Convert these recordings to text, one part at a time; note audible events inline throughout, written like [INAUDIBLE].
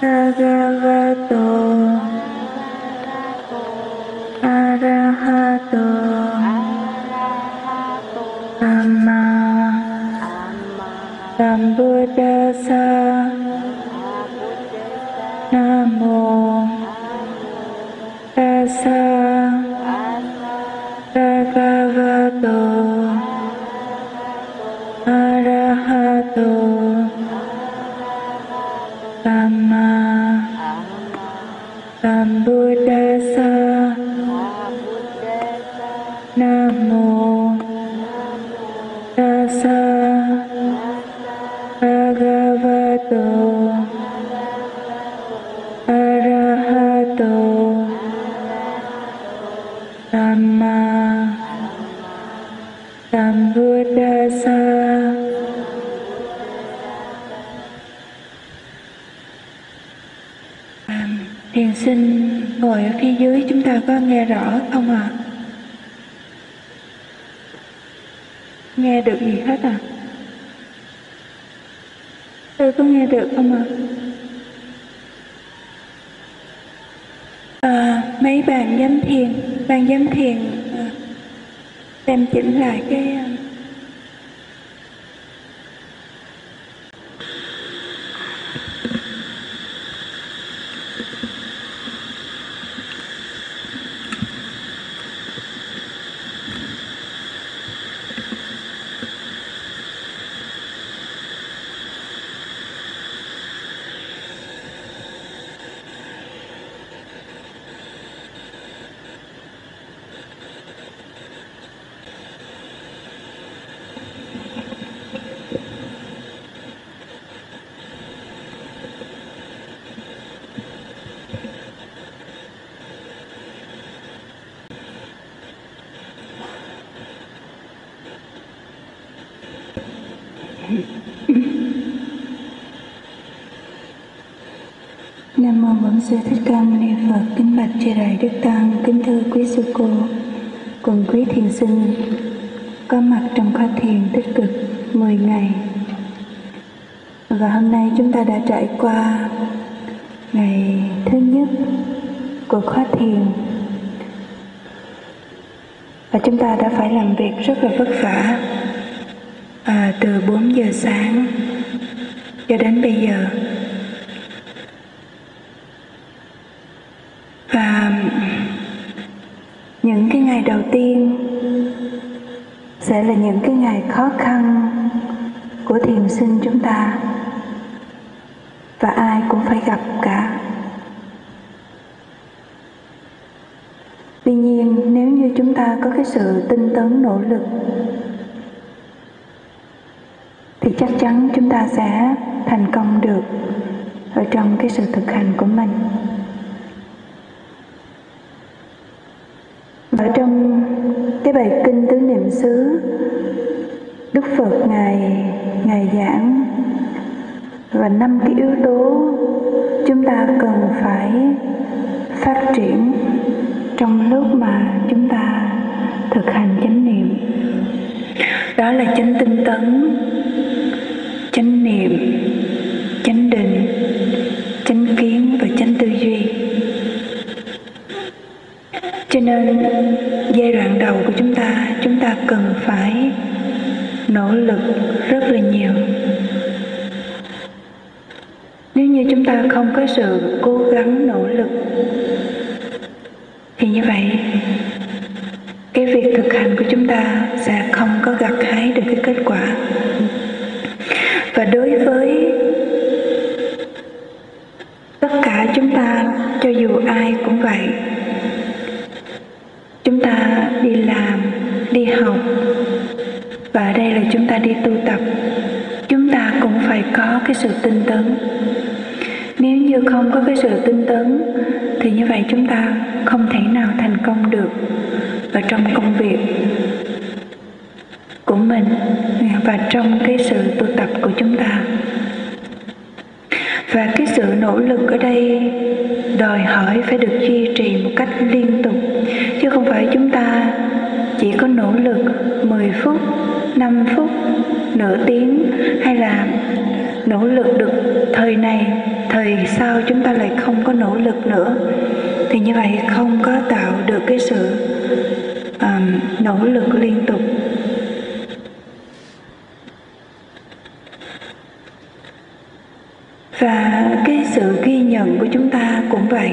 Bhagavato [LAUGHS] Nam mô Bổn Sư Thích Ca Mâu Ni Phật. Kính bạch chư đại đức tăng, kính thưa quý sư cô cùng quý thiền sinh có mặt trong khóa thiền tích cực 10 ngày. Và hôm nay chúng ta đã trải qua ngày thứ nhất của khóa thiền và chúng ta đã phải làm việc rất là vất vả à, từ 4 giờ sáng cho đến bây giờ. Và những cái ngày đầu tiên sẽ là những cái ngày khó khăn của thiền sinh chúng ta. Và ai cũng phải gặp cả. Tuy nhiên nếu như chúng ta có cái sự tinh tấn nỗ lực chắc chắn chúng ta sẽ thành công được ở trong cái sự thực hành của mình. Ở trong cái bài kinh tứ niệm xứ, đức phật ngài ngài giảng, và năm cái yếu tố chúng ta cần phải phát triển trong lúc mà chúng ta thực hành chánh niệm. Đó là chánh tinh tấn. Nên giai đoạn đầu của chúng ta chúng ta cần phải nỗ lực rất là nhiều. Nếu như chúng ta không có sự cố gắng, nỗ lực, thì như vậy, cái việc thực hành của chúng ta sẽ không có gặt hái được cái kết quả. Và đối với tất cả chúng ta, cho dù ai cũng vậy đi làm, đi học. Và ở đây là chúng ta đi tu tập. Chúng ta cũng phải có cái sự tinh tấn. Nếu như không có cái sự tinh tấn, thì như vậy chúng ta không thể nào thành công được ở trong công việc của mình và trong cái sự tu tập của chúng ta. Và cái sự nỗ lực ở đây đòi hỏi phải được duy trì một cách liên tục chứ không phải chúng ta chỉ có nỗ lực 10 phút 5 phút nửa tiếng hay là nỗ lực được thời này thời sau chúng ta lại không có nỗ lực nữa. Thì như vậy không có tạo được cái sự um, nỗ lực liên tục và cái sự ghi nhận của chúng ta cũng vậy.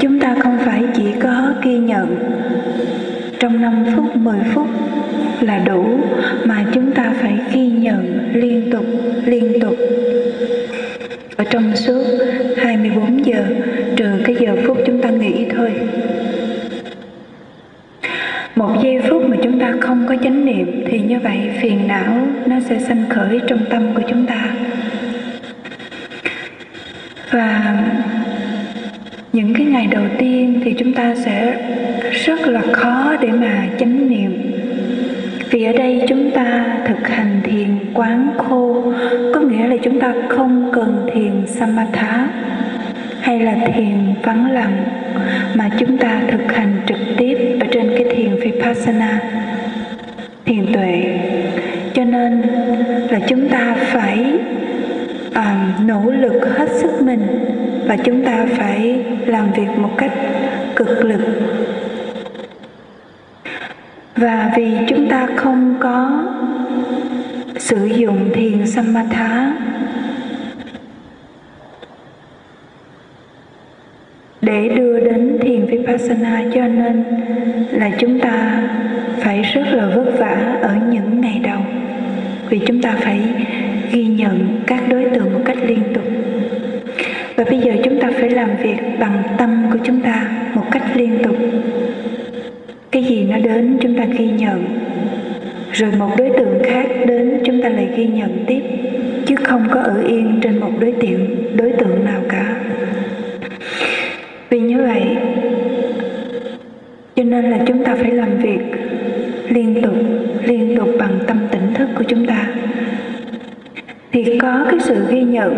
Chúng ta không phải chỉ có ghi nhận. Trong 5 phút 10 phút là đủ mà chúng ta phải ghi nhận liên tục liên tục. Ở trong suốt 24 giờ, trừ cái giờ phút chúng ta nghỉ thôi. Một giây phút mà chúng ta không có chánh niệm thì như vậy phiền não nó sẽ sanh khởi trong tâm của chúng ta và những cái ngày đầu tiên thì chúng ta sẽ rất là khó để mà chánh niệm. Vì ở đây chúng ta thực hành thiền quán khô, có nghĩa là chúng ta không cần thiền samatha hay là thiền vắng lặng, mà chúng ta thực hành trực tiếp ở trên cái thiền vipassana, thiền tuệ. Cho nên là chúng ta phải nỗ lực hết sức mình và chúng ta phải làm việc một cách cực lực. Và vì chúng ta không có sử dụng thiền samatha, để đưa đến thiền vipassana cho nên là chúng ta phải rất là vất vả ở những ngày đầu. Vì chúng ta phải ghi nhận các đối tượng một cách liên tục. Và bây giờ chúng ta phải làm việc bằng tâm của chúng ta một cách liên tục. Cái gì nó đến chúng ta ghi nhận, rồi một đối tượng khác đến chúng ta lại ghi nhận tiếp, chứ không có ở yên trên một đối tượng đối tượng nào cả. Vì như vậy, cho nên là chúng ta phải làm thì có cái sự ghi nhận.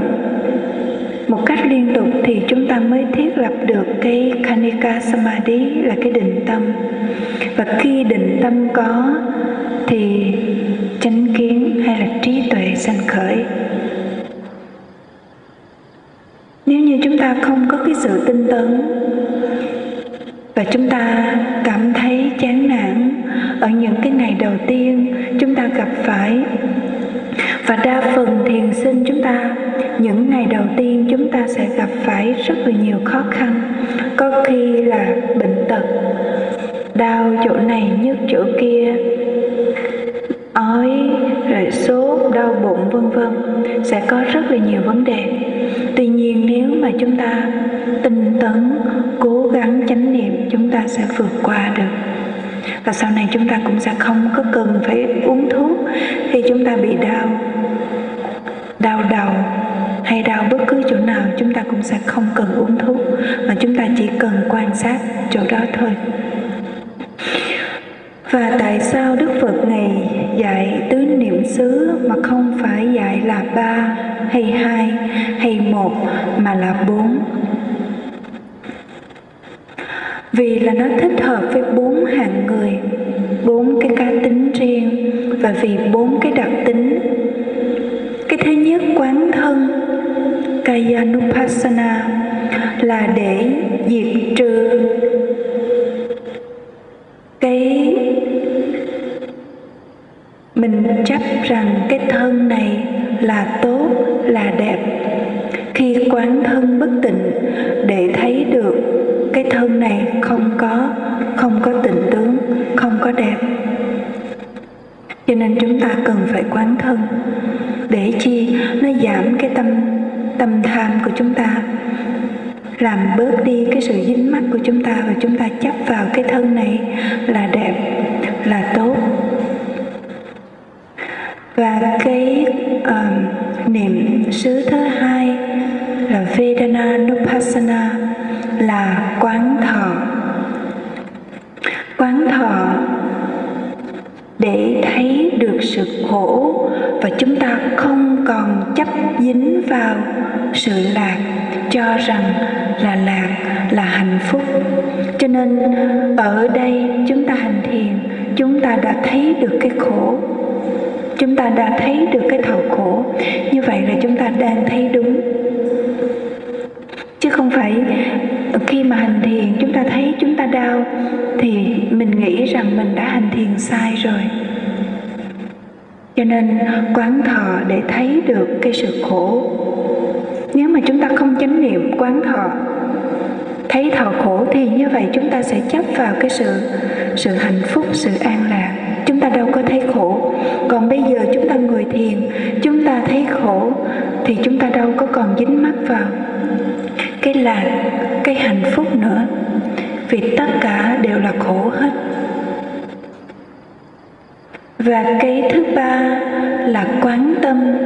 Một cách liên tục thì chúng ta mới thiết lập được cái Kanika Samadhi là cái định tâm. Và khi định tâm có thì chánh kiến hay là trí tuệ sanh khởi. Nếu như chúng ta không có cái sự tinh tấn và chúng ta cảm thấy chán nản ở những cái ngày đầu tiên, chúng ta gặp phải và đa sinh chúng ta. Những ngày đầu tiên chúng ta sẽ gặp phải rất là nhiều khó khăn, có khi là bệnh tật. Đau chỗ này nhức chỗ kia, ói, rồi sốt, đau bụng, vân vân, sẽ có rất là nhiều vấn đề. Tuy nhiên nếu mà chúng ta tinh tấn, cố gắng chánh niệm, chúng ta sẽ vượt qua được. Và sau này chúng ta cũng sẽ không có cần phải uống thuốc khi chúng ta bị đau đau đầu hay đau bất cứ chỗ nào, chúng ta cũng sẽ không cần uống thuốc, mà chúng ta chỉ cần quan sát chỗ đó thôi. Và tại sao đức phật ngày dạy tứ niệm xứ mà không phải dạy là ba hay hai hay một, mà là bốn? Vì là nó thích hợp với bốn hạng người, bốn cái cá tính riêng, và vì bốn cái đặc tính thứ nhất quán thân, kayanupassana, là để diệt trừ. Cái mình chấp rằng cái thân này là tốt, là đẹp. Khi quán thân bất tịnh, để thấy được cái thân này không có không có tịnh tướng, không có đẹp. Cho nên chúng ta cần phải quán thân để chi, nó giảm cái tâm tâm tham của chúng ta. Làm bớt đi cái sự dính mắc của chúng ta và chúng ta chấp vào cái thân này. Đã thấy được cái khổ. Chúng ta đã thấy được cái thọ khổ. Như vậy là chúng ta đang thấy đúng. Chứ không phải khi mà hành thiền, chúng ta thấy chúng ta đau, thì mình nghĩ rằng mình đã hành thiền sai rồi. Cho nên quán thọ để thấy được cái sự khổ. Nếu mà chúng ta không chánh niệm quán thọ, thấy thọ khổ thì như vậy chúng ta sẽ chấp vào cái sự sự hạnh phúc, sự an lạc. Còn dính mắc vào cái lạc, cái hạnh phúc nữa, vì tất cả đều là khổ hết và cái thứ ba là quán tâm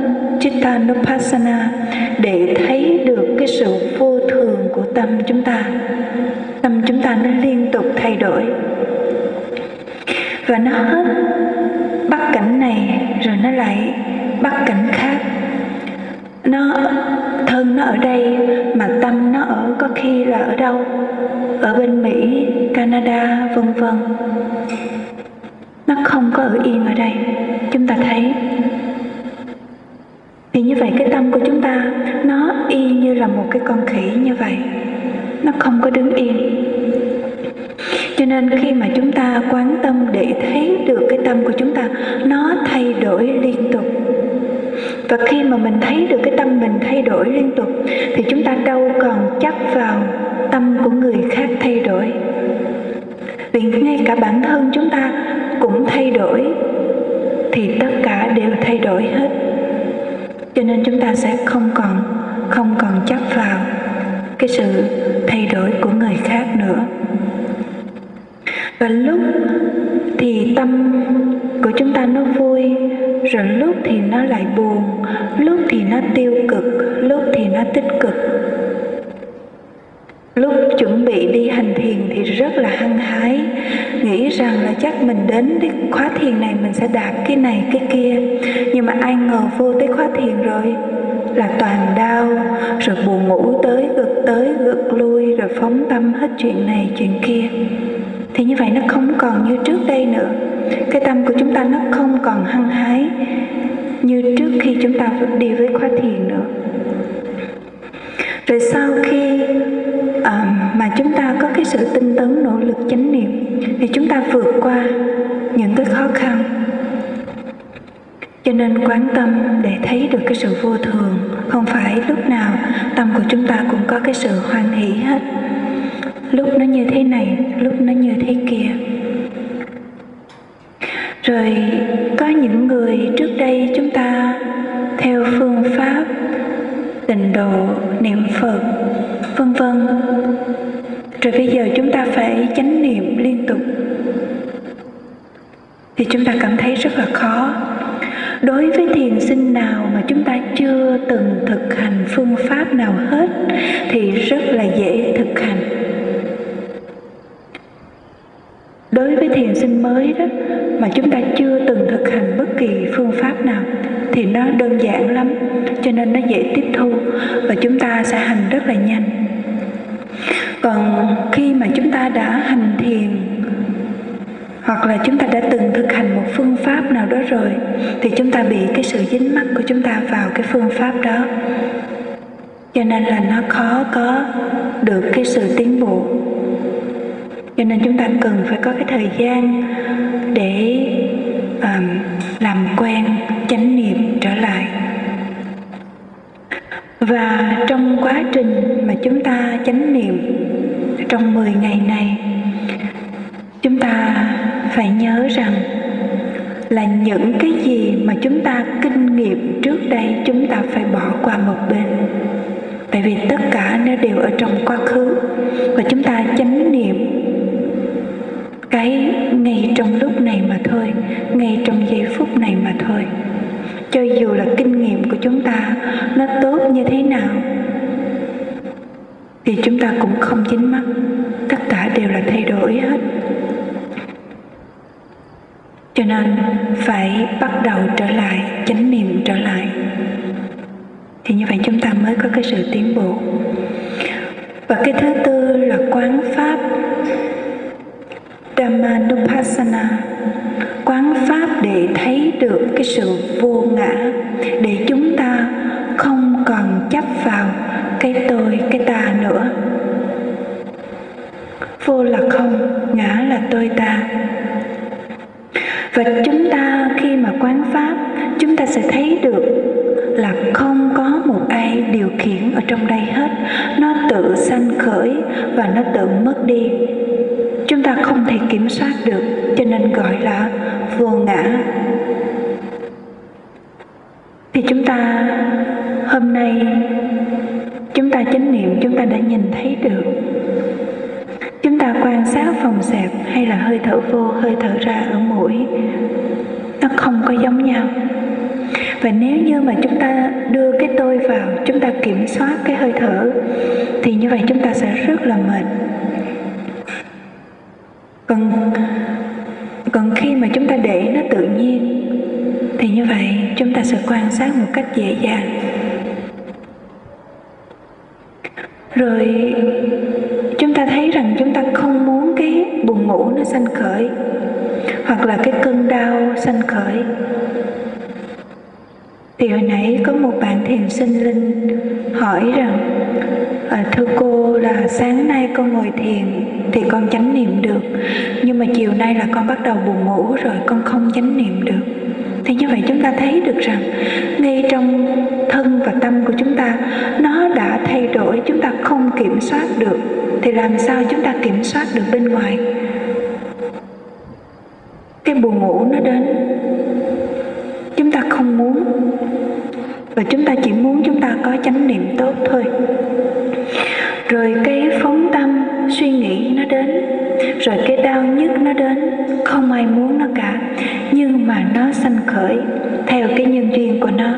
Chittanupassana để thấy được cái sự vô thường của tâm chúng ta. Tâm chúng ta nó liên tục thay đổi. Và nó hết, bắt cảnh này rồi nó lại bắt cảnh khác. Nó thân nó ở đây mà tâm nó ở có khi là ở đâu? Ở bên Mỹ, Canada, vân vân. Nó không có ở yên ở đây. Chúng ta thấy. Thì như vậy cái tâm của chúng ta nó y như là một cái con khỉ như vậy. Nó không có đứng yên. Cho nên khi mà chúng ta quán tâm để thấy được cái tâm của chúng ta nó thay đổi liên tục và khi mà mình thấy được cái tâm mình thay đổi liên tục, thì chúng ta đâu còn chấp vào tâm của người khác thay đổi. Vì ngay cả bản thân chúng ta cũng thay đổi, thì tất cả đều thay đổi hết. Cho nên chúng ta sẽ không còn không còn chấp vào cái sự thay đổi của người khác nữa. Và lúc thì tâm của chúng ta nó vui, rồi lúc thì nó lại buồn, lúc thì nó tiêu cực, lúc thì nó tích cực. Lúc chuẩn bị đi hành thiền thì rất là hăng hái, nghĩ rằng là chắc mình đến cái khóa thiền này mình sẽ đạt cái này, cái kia. Nhưng mà ai ngờ vô tới khóa thiền rồi, là toàn đau, rồi buồn ngủ tới gực tới gực lui, rồi phóng tâm hết chuyện này chuyện kia. Thì như vậy nó không còn như trước đây nữa cái tâm của chúng ta nó không còn hăng hái như trước khi chúng ta đi với khóa thiền nữa. Rồi sau khi à, mà chúng ta có cái sự tinh tấn nỗ lực chánh niệm thì chúng ta vượt qua những cái khó khăn. Cho nên quán tâm để thấy được cái sự vô thường không phải lúc nào tâm của chúng ta cũng có cái sự hoan hỷ hết. Lúc nó như thế này lúc nó như thế kia rồi có những người trước đây chúng ta theo phương pháp tịnh độ niệm phật, vân vân. Rồi bây giờ chúng ta phải chánh niệm liên tục. Thì chúng ta cảm thấy rất là khó. Đối với thiền sinh nào mà chúng ta chưa từng thực hành phương pháp nào hết thì rất là dễ thực hành. Đối sinh mới đó, mà chúng ta chưa từng thực hành bất kỳ phương pháp nào, thì nó đơn giản lắm, cho nên nó dễ tiếp thu và chúng ta sẽ hành rất là nhanh. Còn khi mà chúng ta đã hành thiền, hoặc là chúng ta đã từng thực hành một phương pháp nào đó rồi, thì chúng ta bị cái sự dính mắc của chúng ta vào cái phương pháp đó. Cho nên là nó khó có được cái sự tiến bộ cho nên chúng ta cần phải có cái thời gian để um, làm quen chánh niệm trở lại. Và trong quá trình mà chúng ta chánh niệm trong 10 ngày này chúng ta phải nhớ rằng là những cái gì mà chúng ta kinh nghiệm trước đây chúng ta phải bỏ qua một bên. Tại vì tất cả nó đều ở trong quá khứ và chúng ta chánh cái ngay trong lúc này mà thôi, ngay trong giây phút này mà thôi. Cho dù là kinh nghiệm của chúng ta nó tốt như thế nào, thì chúng ta cũng không dính mắc, tất cả đều là thay đổi hết. Cho nên phải bắt đầu trở lại, chánh niệm trở lại. Thì như vậy chúng ta mới có cái sự tiến bộ. Và cái thứ tư là quán pháp. Dhammanupassana quán pháp để thấy được cái sự vô ngã để chúng ta không còn chấp vào cái tôi, cái ta nữa. Vô là không, ngã là tôi ta. Và chúng ta khi mà quán pháp, chúng ta sẽ thấy được là không có một ai điều khiển ở trong đây hết. Nó tự sanh khởi và nó tự mất đi chúng ta không thể kiểm soát được, cho nên gọi là vô ngã. Thì chúng ta, hôm nay, chúng ta chánh niệm, chúng ta đã nhìn thấy được. Chúng ta quan sát phòng xẹp hay là hơi thở vô, hơi thở ra ở mũi, nó không có giống nhau. Và nếu như mà chúng ta đưa cái tôi vào, chúng ta kiểm soát cái hơi thở, thì như vậy chúng ta sẽ rất là mệt còn còn khi mà chúng ta để nó tự nhiên, thì như vậy chúng ta sẽ quan sát một cách dễ dàng. Rồi, chúng ta thấy rằng chúng ta không muốn cái buồn ngủ nó sanh khởi, hoặc là cái cơn đau sanh khởi thì hồi nãy có một bạn thiền sinh linh hỏi rằng à, thưa cô là sáng nay con ngồi thiền thì con chánh niệm được nhưng mà chiều nay là con bắt đầu buồn ngủ rồi con không chánh niệm được. Thì như vậy chúng ta thấy được rằng ngay trong thân và tâm của chúng ta nó đã thay đổi chúng ta không kiểm soát được. Thì làm sao chúng ta kiểm soát được bên ngoài? Cái buồn ngủ nó đến chúng ta không muốn. Và chúng ta chỉ muốn chúng ta có chánh niệm tốt thôi. Rồi cái phóng tâm, suy nghĩ nó đến. Rồi cái đau nhức nó đến. Không ai muốn nó cả. Nhưng mà nó sanh khởi theo cái nhân duyên của nó.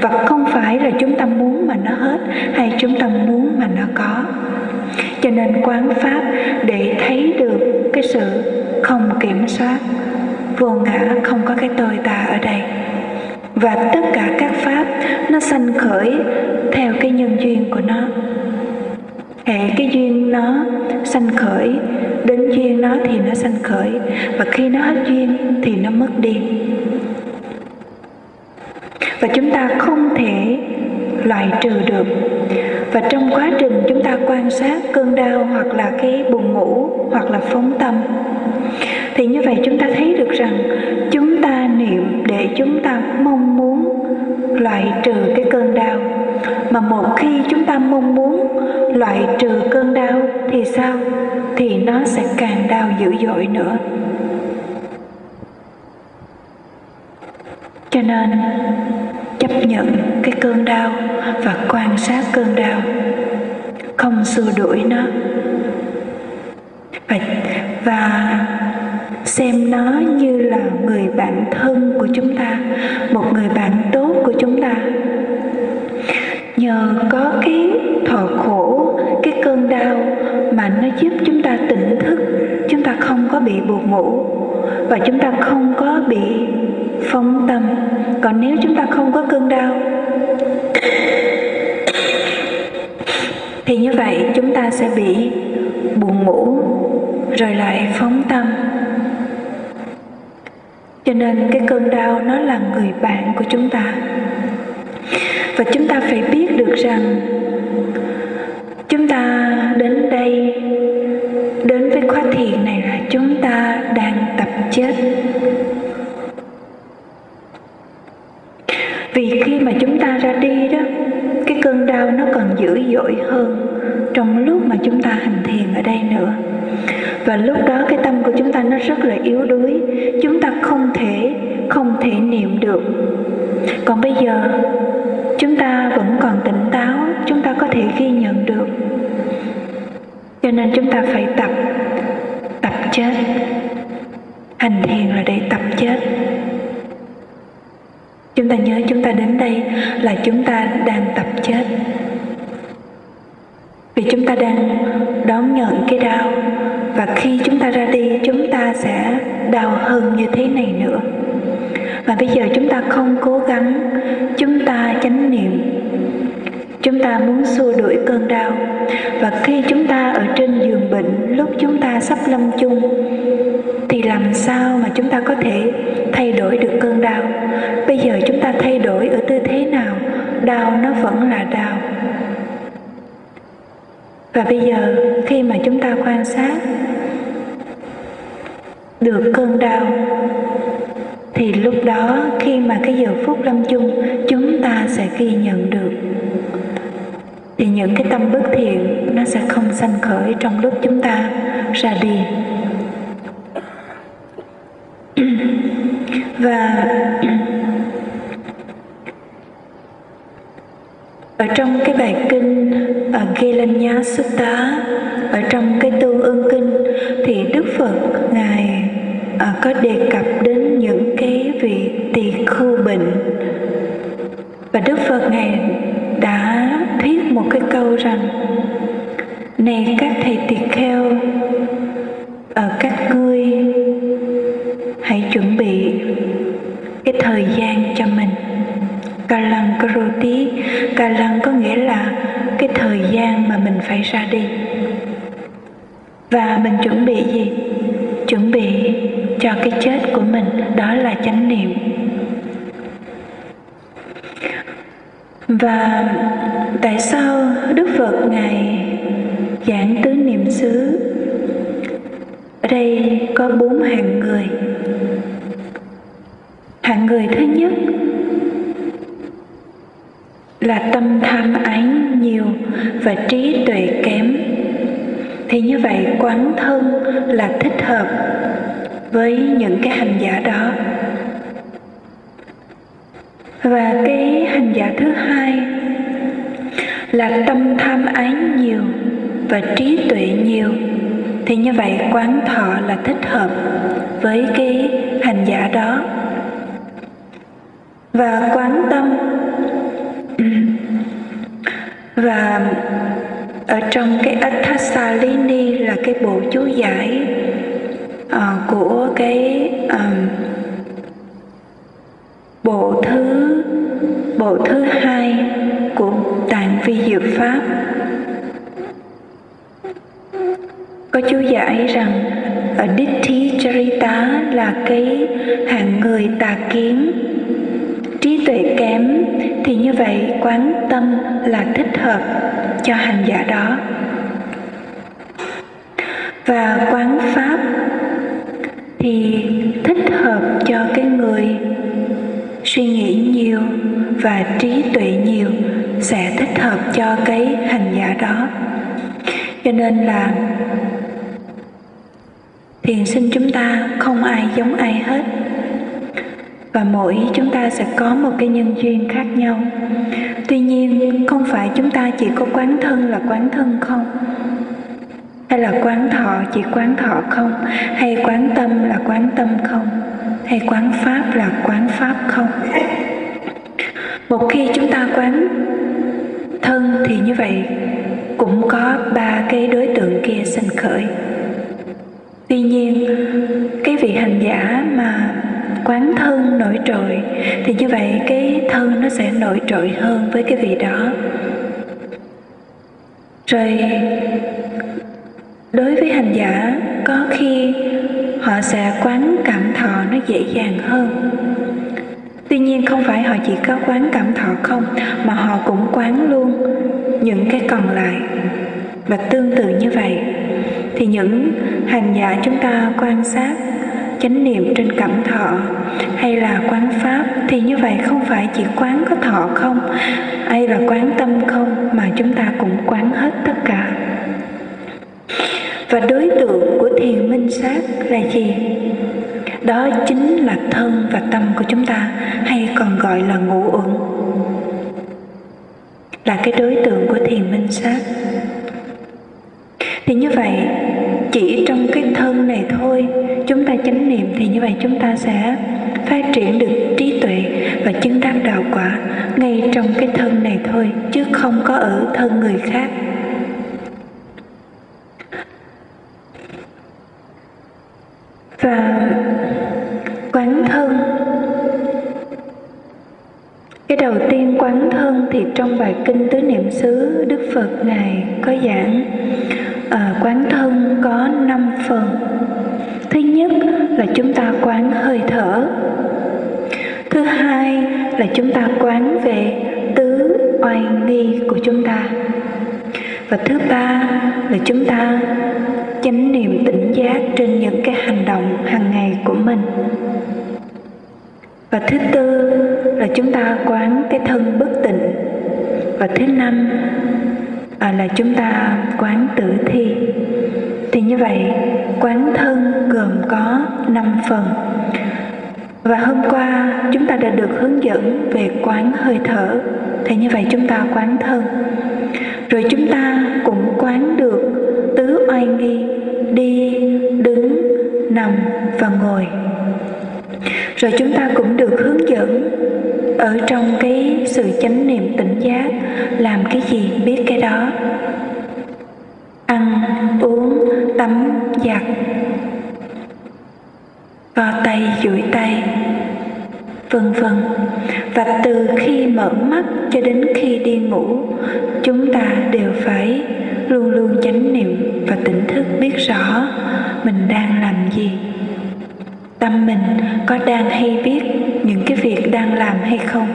Và không phải là chúng ta muốn mà nó hết, hay chúng ta muốn mà nó có. Cho nên quán pháp để thấy được cái sự không kiểm soát vô ngã không có cái tôi ta ở đây. Và tất cả các pháp, nó sanh khởi theo cái nhân duyên của nó. Hệ cái duyên nó sanh khởi, đến duyên nó thì nó sanh khởi, và khi nó hết duyên thì nó mất đi. Và chúng ta không thể loại trừ được. Và trong quá trình chúng ta quan sát cơn đau hoặc là cái buồn ngủ hoặc là phóng tâm thì như vậy chúng ta thấy được rằng chúng ta niệm để chúng ta mong muốn loại trừ cái cơn đau. Mà một khi chúng ta mong muốn loại trừ cơn đau thì sao? Thì nó sẽ càng đau dữ dội nữa. Cho nên chấp nhận cái cơn đau và quan sát cơn đau. Không xua đuổi nó. Và, và xem nó như là người bạn thân của chúng ta, một người bạn tốt của chúng ta. Nhờ có cái thọ khổ, cái cơn đau mà nó giúp chúng ta tỉnh thức, chúng ta không có bị buồn ngủ và chúng ta không có bị phóng tâm. Còn nếu chúng ta không có cơn đau, thì như vậy chúng ta sẽ bị buồn ngủ, rồi lại phóng tâm cho nên cái cơn đau nó là người bạn của chúng ta. Và chúng ta phải biết được rằng chúng ta đến đây, đến với khóa thiền này là chúng ta đang tập chết. Vì khi mà chúng ta ra đi đó, cái cơn đau nó còn dữ dội hơn trong lúc mà chúng ta hành thiền ở đây nữa và lúc đó cái tâm của chúng ta nó rất là yếu đuối. Chúng ta không thể không thể niệm được. Còn bây giờ, chúng ta vẫn còn tỉnh táo, chúng ta có thể ghi nhận được. Cho nên chúng ta phải tập tập chết. Hành thiền là để tập chết. Chúng ta nhớ chúng ta đến đây là chúng ta đang tập chết vì chúng ta đang đón nhận cái đau, và khi chúng ta ra đi, chúng ta sẽ đau hơn như thế này nữa. Và bây giờ chúng ta không cố gắng, chúng ta chánh niệm. Chúng ta muốn xua đuổi cơn đau. Và khi chúng ta ở trên giường bệnh, lúc chúng ta sắp lâm chung, thì làm sao mà chúng ta có thể thay đổi được cơn đau? Bây giờ chúng ta thay đổi ở tư thế nào? Đau nó vẫn là đau và bây giờ, khi mà chúng ta quan sát được cơn đau, thì lúc đó khi mà cái giờ phút lâm chung, chúng ta sẽ ghi nhận được. Thì những cái tâm bất thiện, nó sẽ không sanh khởi trong lúc chúng ta ra đi. [CLEARS THROAT] Và ở trong cái bài kinh ở Gelanya Sutta ở trong cái tương ưng kinh, thì Đức Phật ngài à, có đề cập đến những cái vị tỳ khưu bệnh. Và Đức Phật ngài đã thuyết một cái câu rằng, này các thầy tỳ kheo ở các ngươi, hãy chuẩn bị cái thời gian Kalang Karoti Kalang có nghĩa là cái thời gian mà mình phải ra đi. Và mình chuẩn bị gì? Chuẩn bị cho cái chết của mình, đó là chánh niệm. Và tại sao đức phật ngài giảng tứ niệm xứ? Ở đây có bốn hạng người. Hạng người thứ nhất là tâm tham ái nhiều và trí tuệ kém. Thì như vậy quán thân là thích hợp với những cái hành giả đó. Và cái hành giả thứ hai là tâm tham ái nhiều và trí tuệ nhiều. Thì như vậy quán thọ là thích hợp với cái hành giả đó. Và quán tâm và ở trong cái Athasalini là cái bộ chú giải uh, của cái um, bộ thứ bộ thứ hai của tạng vi diệu pháp. Có chú giải rằng ở thí Charita là cái hạng người tà kiến tuệ kém, thì như vậy quán tâm là thích hợp cho hành giả đó. Và quán pháp thì thích hợp cho cái người suy nghĩ nhiều và trí tuệ nhiều sẽ thích hợp cho cái hành giả đó. Cho nên là thiền sinh chúng ta không ai giống ai hết và mỗi chúng ta sẽ có một cái nhân duyên khác nhau. Tuy nhiên, không phải chúng ta chỉ có quán thân là quán thân không? Hay là quán thọ chỉ quán thọ không? Hay quán tâm là quán tâm không? Hay quán pháp là quán pháp không? Một khi chúng ta quán thân thì như vậy cũng có ba cái đối tượng kia sinh khởi. Tuy nhiên, cái vị hành giả mà quán thân nổi trội, thì như vậy cái thân nó sẽ nổi trội hơn với cái vị đó. Rồi, đối với hành giả, có khi họ sẽ quán cảm thọ nó dễ dàng hơn. Tuy nhiên không phải họ chỉ có quán cảm thọ không, mà họ cũng quán luôn những cái còn lại. Và tương tự như vậy, thì những hành giả chúng ta quan sát chánh niệm trên cảm thọ hay là quán pháp thì như vậy không phải chỉ quán có thọ không, hay là quán tâm không mà chúng ta cũng quán hết tất cả. Và đối tượng của thiền minh sát là gì? Đó chính là thân và tâm của chúng ta, hay còn gọi là ngũ uẩn. Là cái đối tượng của thiền minh sát. Thì như vậy chỉ trong cái thân này thôi. Chúng ta chánh niệm thì như vậy chúng ta sẽ phát triển được trí tuệ và chứng đắc đạo quả ngay trong cái thân này thôi, chứ không có ở thân người khác. Và quán thân. Cái đầu tiên quán thân thì trong bài kinh tứ niệm xứ, đức phật ngài có giảng à, quán thân có năm phần. Thứ nhất là chúng ta quán hơi thở. Thứ hai là chúng ta quán về tứ oai nghi của chúng ta. Và thứ ba là chúng ta chánh niệm tỉnh giác trên những cái hành động hàng ngày của mình. Và thứ tư là chúng ta quán cái thân bất tịnh. Và thứ năm à, là chúng ta quán tử thi. Thì như vậy quán thân gồm có năm phần. Và hôm qua chúng ta đã được hướng dẫn về quán hơi thở. Thì như vậy chúng ta quán thân. Rồi chúng ta cũng quán được tứ oai nghi đi đứng nằm và ngồi. Rồi chúng ta cũng được hướng dẫn ở trong cái sự chánh niệm tỉnh giác, làm cái gì biết cái đó. Ăn, uống, tắm, giặt. Co tay, duỗi tay, vân vân. Và từ khi mở mắt cho đến khi đi ngủ, chúng ta đều phải luôn luôn chánh niệm và tỉnh thức biết rõ mình đang làm gì. Tâm mình có đang hay biết đang làm hay không.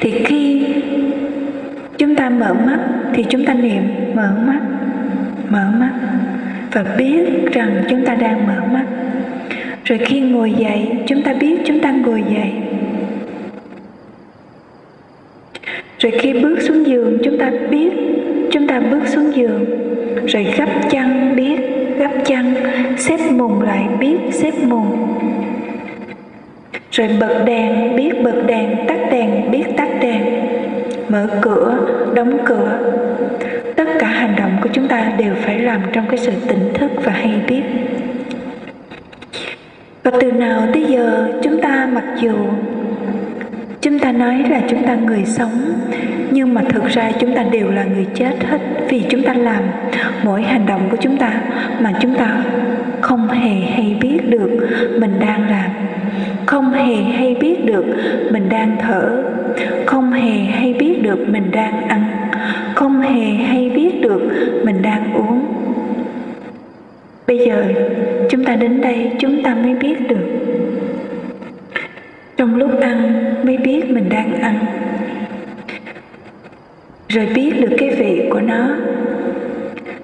Thì khi chúng ta mở mắt, thì chúng ta niệm mở mắt mở mắt, và biết rằng chúng ta đang mở mắt. Rồi khi ngồi dậy, chúng ta biết chúng ta ngồi dậy. Rồi khi bước xuống giường, chúng ta biết, chúng ta bước xuống giường. Rồi gấp chăn, biết, gấp chăn, xếp mùng lại, biết, xếp mùng rồi bật đèn, biết bật đèn, tắt đèn, biết tắt đèn. Mở cửa, đóng cửa. Tất cả hành động của chúng ta đều phải làm trong cái sự tỉnh thức và hay biết. Và từ nào tới giờ, chúng ta mặc dù, chúng ta nói là chúng ta người sống, nhưng mà thực ra chúng ta đều là người chết hết vì chúng ta làm mỗi hành động của chúng ta mà chúng ta không hề hay biết được mình đang làm không hề hay biết được mình đang thở. Không hề hay biết được mình đang ăn. Không hề hay biết được mình đang uống. Bây giờ, chúng ta đến đây, chúng ta mới biết được. Trong lúc ăn, mới biết mình đang ăn. Rồi biết được cái vị của nó.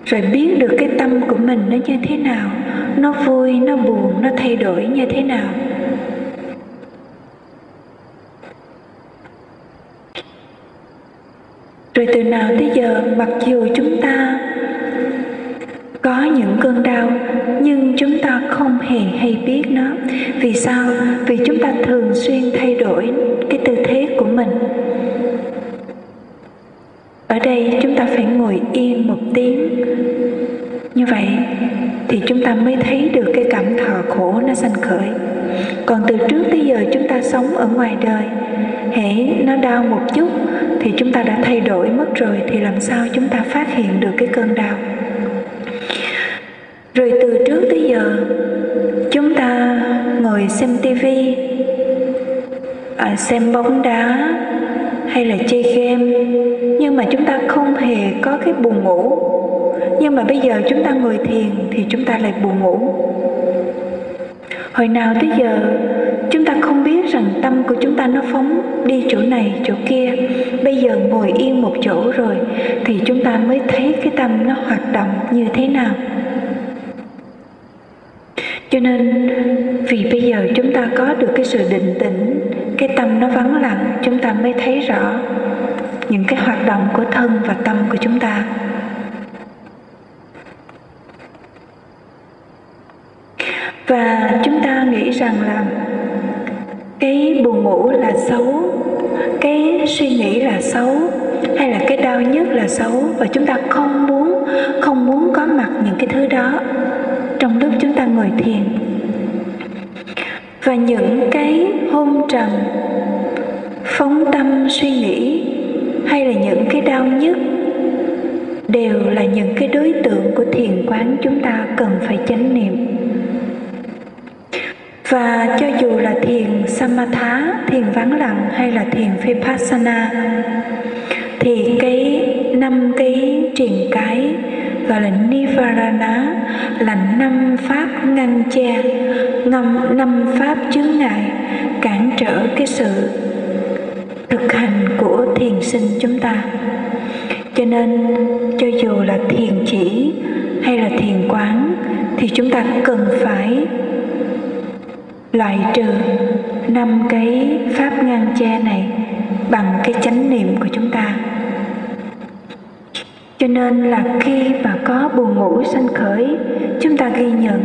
Rồi biết được cái tâm của mình nó như thế nào. Nó vui, nó buồn, nó thay đổi như thế nào. Rồi từ nào tới giờ, mặc dù chúng ta có những cơn đau, nhưng chúng ta không hề hay biết nó. Vì sao? Vì chúng ta thường xuyên thay đổi cái tư thế của mình. Ở đây chúng ta phải ngồi yên một tiếng như vậy thì chúng ta mới thấy được cái cảm thọ khổ nó sanh khởi. Còn từ trước tới giờ chúng ta sống ở ngoài đời hễ nó đau một chút thì chúng ta đã thay đổi mất rồi thì làm sao chúng ta phát hiện được cái cơn đau? Rồi từ trước tới giờ chúng ta ngồi xem tivi à, xem bóng đá hay là chơi game nhưng mà chúng ta không hề có cái buồn ngủ nhưng mà bây giờ chúng ta ngồi thiền thì chúng ta lại buồn ngủ. Hồi nào tới giờ, chúng ta không biết rằng tâm của chúng ta nó phóng đi chỗ này, chỗ kia. Bây giờ ngồi yên một chỗ rồi thì chúng ta mới thấy cái tâm nó hoạt động như thế nào. Cho nên, vì bây giờ chúng ta có được cái sự định tĩnh, cái tâm nó vắng lặng, chúng ta mới thấy rõ những cái hoạt động của thân và tâm của chúng ta và chúng ta nghĩ rằng là cái buồn ngủ là xấu, cái suy nghĩ là xấu, hay là cái đau nhức là xấu. Và chúng ta không muốn không muốn có mặt những cái thứ đó trong lúc chúng ta ngồi thiền. Và những cái hôn trầm, phóng tâm suy nghĩ, hay là những cái đau nhức đều là những cái đối tượng của thiền quán chúng ta cần phải chánh niệm và cho dù là thiền samatha, thiền vắng lặng hay là thiền vipassana, thì cái năm cái triền cái gọi là Nivarana là năm pháp ngăn che ngầm năm pháp chướng ngại, cản trở cái sự thực hành của thiền sinh chúng ta. Cho nên, cho dù là thiền chỉ hay là thiền quán, thì chúng ta cần phải loại trừ năm cái pháp ngăn che này bằng cái chánh niệm của chúng ta. Cho nên là khi mà có buồn ngủ sanh khởi, chúng ta ghi nhận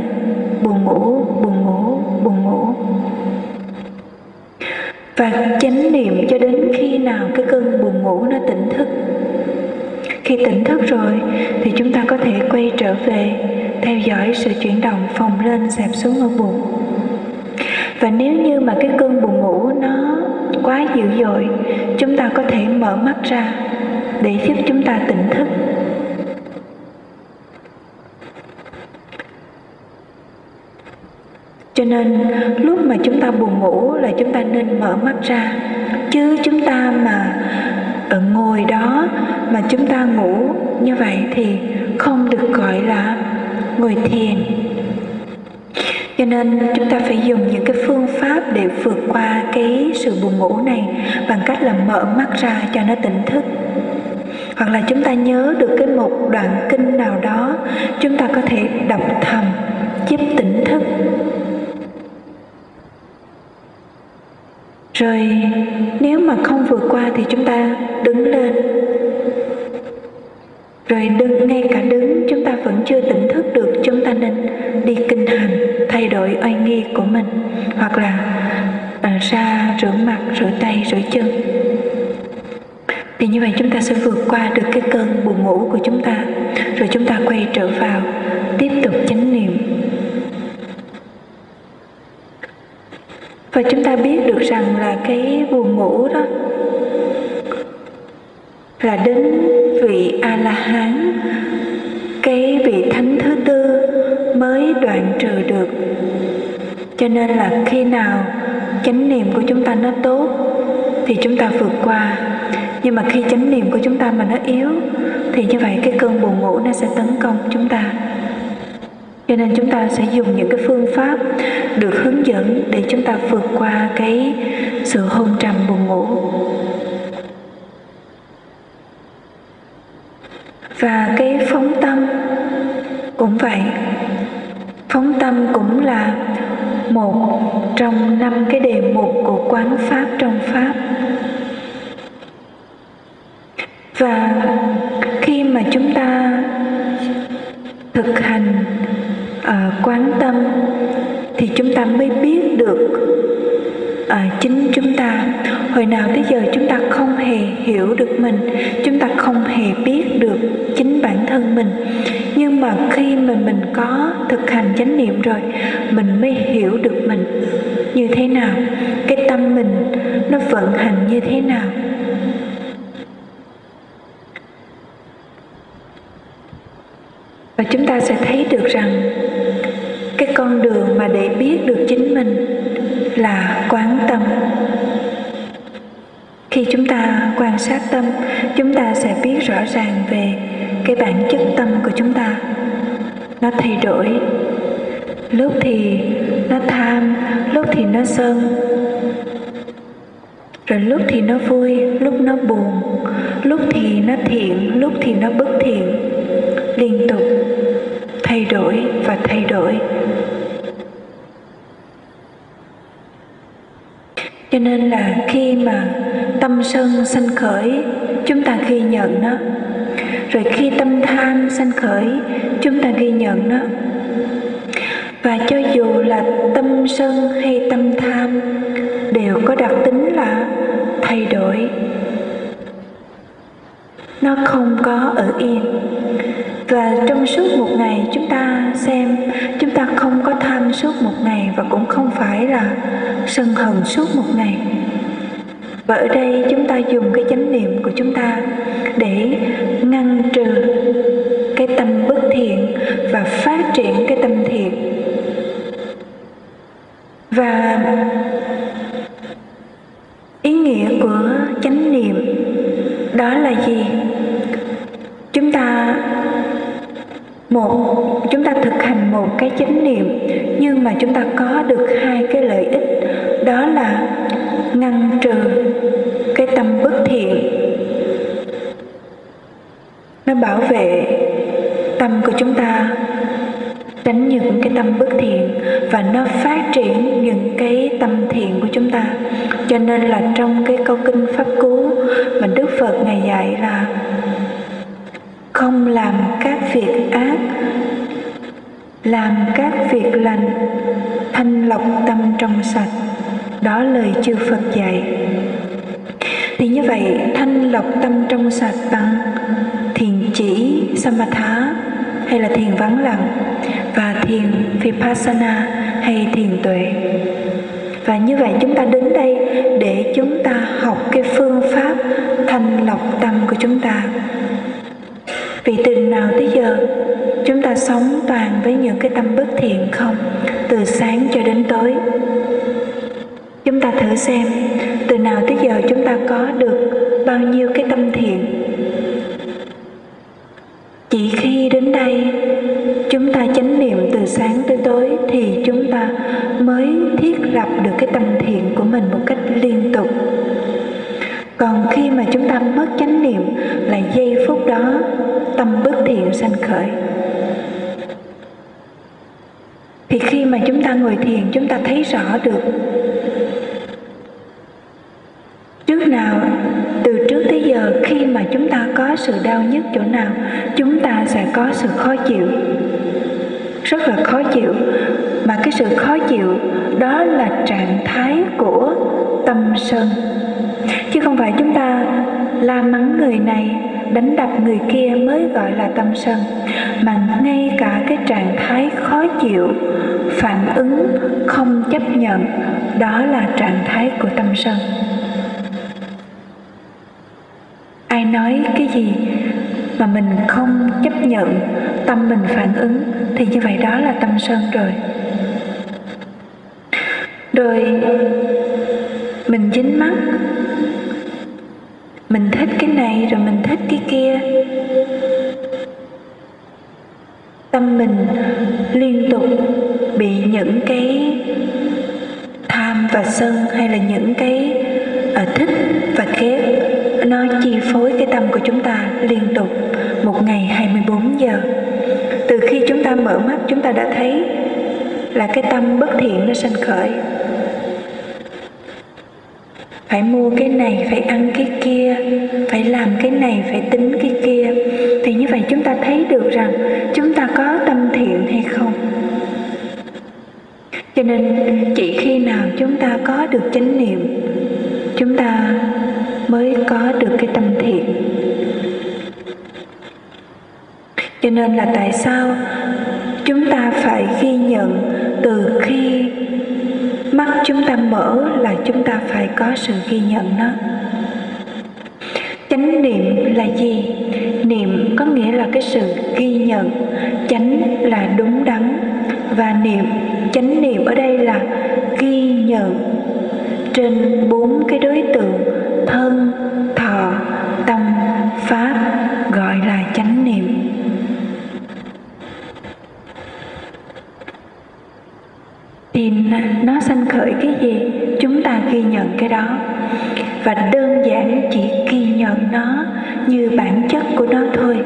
buồn ngủ buồn ngủ buồn ngủ. Và chánh niệm cho đến khi nào cái cơn buồn ngủ nó tỉnh thức. Khi tỉnh thức rồi thì chúng ta có thể quay trở về, theo dõi sự chuyển động phồng lên dẹp xuống ở bụng và nếu như mà cái cơn buồn ngủ nó quá dữ dội, chúng ta có thể mở mắt ra để giúp chúng ta tỉnh thức. Cho nên, lúc mà chúng ta buồn ngủ là chúng ta nên mở mắt ra. Chứ chúng ta mà ở ngồi đó mà chúng ta ngủ như vậy thì không được gọi là ngồi thiền cho nên chúng ta phải dùng những cái phương pháp để vượt qua cái sự buồn ngủ này bằng cách là mở mắt ra cho nó tỉnh thức. Hoặc là chúng ta nhớ được cái một đoạn kinh nào đó, chúng ta có thể đọc thầm, giúp tỉnh thức. Rồi, nếu mà không vượt qua thì chúng ta đứng lên. Rồi đứng ngay cả đứng, chúng ta vẫn chưa tỉnh thức được, chúng ta nên đi thay đổi oai nghi của mình, hoặc là ờ, ra rửa mặt, rửa tay, rửa chân. Thì như vậy chúng ta sẽ vượt qua được cái cơn buồn ngủ của chúng ta, rồi chúng ta quay trở vào, tiếp tục chánh niệm. Và chúng ta biết được rằng là cái buồn ngủ đó là đến vị a la hán cái vị thánh thứ tư đoạn trừ được. Cho nên là khi nào chánh niệm của chúng ta nó tốt thì chúng ta vượt qua. Nhưng mà khi chánh niệm của chúng ta mà nó yếu thì như vậy cái cơn buồn ngủ nó sẽ tấn công chúng ta. Cho nên chúng ta sẽ dùng những cái phương pháp được hướng dẫn để chúng ta vượt qua cái sự hôn trầm buồn ngủ. Và cái phóng tâm cũng vậy phóng tâm cũng là một trong năm cái đề mục của quán pháp trong pháp. Và khi mà chúng ta thực hành uh, quán tâm thì chúng ta mới biết được à, chính chúng ta. Hồi nào tới giờ chúng ta không hề hiểu được mình chúng ta không hề biết được chính bản thân mình. Nhưng mà khi mà mình có thực hành chánh niệm rồi mình mới hiểu được mình như thế nào cái tâm mình nó vận hành như thế nào. Và chúng ta sẽ thấy được rằng cái con đường mà để biết được chính mình là quán tâm. Khi chúng ta quan sát tâm, chúng ta sẽ biết rõ ràng về cái bản chất tâm của chúng ta. Nó thay đổi. Lúc thì nó tham, lúc thì nó sân. Rồi lúc thì nó vui, lúc nó buồn. Lúc thì nó thiện, lúc thì nó bất thiện. Liên tục, thay đổi và thay đổi. Nên là khi mà tâm sân sanh khởi, chúng ta ghi nhận nó. Rồi khi tâm tham sanh khởi, chúng ta ghi nhận nó. Và cho dù là tâm sân hay tâm tham, đều có đặc tính là thay đổi. Nó không có ở yên. Và trong suốt một ngày, chúng ta xem, chúng ta không có tham và cũng không phải là sân hận suốt một ngày. Và ở đây chúng ta dùng cái chánh niệm của chúng ta để ngăn trừ cái tâm bất thiện và phát triển cái tâm thiện. Và ý nghĩa của chánh niệm đó là gì? Chúng ta một, chúng ta thực hành một cái chánh niệm nhưng mà chúng ta có được hai cái lợi ích, đó là ngăn trừ cái tâm bất thiện. Nó bảo vệ tâm của chúng ta, tránh những cái tâm bất thiện và nó phát triển những cái tâm thiện của chúng ta. Cho nên là trong cái câu kinh pháp cú mà đức phật ngài dạy là không làm các việc ác làm các việc lành, thanh lọc tâm trong sạch. Đó lời chư phật dạy. Thì như vậy, thanh lọc tâm trong sạch bằng thiền chỉ samatha hay là thiền vắng lặng, và thiền vipassana hay thiền tuệ. Và như vậy chúng ta đến đây để chúng ta học cái phương pháp thanh lọc tâm của chúng ta vì từ nào tới giờ, chúng ta sống toàn với những cái tâm bất thiện không? Từ sáng cho đến tối. Chúng ta thử xem, từ nào tới giờ chúng ta có được bao nhiêu cái tâm thiện? Chỉ khi đến đây, chúng ta chánh niệm từ sáng tới tối thì chúng ta mới thiết lập được cái tâm thiện của mình một cách liên tục còn khi mà chúng ta mất chánh niệm là giây phút đó, tâm bất thiện sanh khởi. Thì khi mà chúng ta ngồi thiền, chúng ta thấy rõ được trước nào, từ trước tới giờ, khi mà chúng ta có sự đau nhức chỗ nào, chúng ta sẽ có sự khó chịu. Rất là khó chịu, mà cái sự khó chịu đó là trạng thái của tâm sân chứ không phải chúng ta la mắng người này, đánh đập người kia mới gọi là tâm sân. Mà ngay cả cái trạng thái khó chịu, phản ứng không chấp nhận, đó là trạng thái của tâm sân. Ai nói cái gì mà mình không chấp nhận, tâm mình phản ứng, thì như vậy đó là tâm sân rồi. Rồi, mình dính mắt mình thích cái này rồi mình thích cái kia. Tâm mình liên tục bị những cái tham và sân hay là những cái à, thích và ghét nó chi phối cái tâm của chúng ta liên tục một ngày 24 giờ. Từ khi chúng ta mở mắt chúng ta đã thấy là cái tâm bất thiện nó sanh khởi phải mua cái này, phải ăn cái kia, phải làm cái này, phải tính cái kia. Thì như vậy chúng ta thấy được rằng chúng ta có tâm thiện hay không. Cho nên chỉ khi nào chúng ta có được chánh niệm, chúng ta mới có được cái tâm thiện. Cho nên là tại sao chúng ta phải ghi nhận từ khi mắt chúng ta mở chúng ta phải có sự ghi nhận nó. Chánh niệm là gì? Niệm có nghĩa là cái sự ghi nhận. Chánh là đúng đắn. Và niệm, chánh niệm ở đây là ghi nhận. Trên bốn cái đối tượng, thân, thọ, tâm, pháp gọi là chánh niệm thì nó sanh khởi cái gì? Chúng ta ghi nhận cái đó. Và đơn giản chỉ ghi nhận nó như bản chất của nó thôi,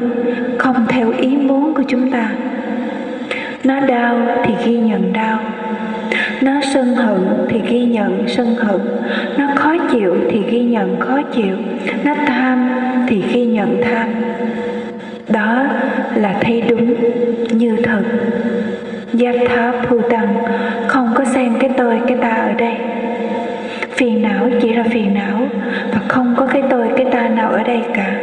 không theo ý muốn của chúng ta. Nó đau thì ghi nhận đau. Nó sân hận thì ghi nhận sân hận. Nó khó chịu thì ghi nhận khó chịu. Nó tham thì ghi nhận tham. Đó là thấy đúng như thật. Yatha Bhutan không có xem cái tôi, cái ta ở đây. Phiền não chỉ là phiền não, và không có cái tôi, cái ta nào ở đây cả.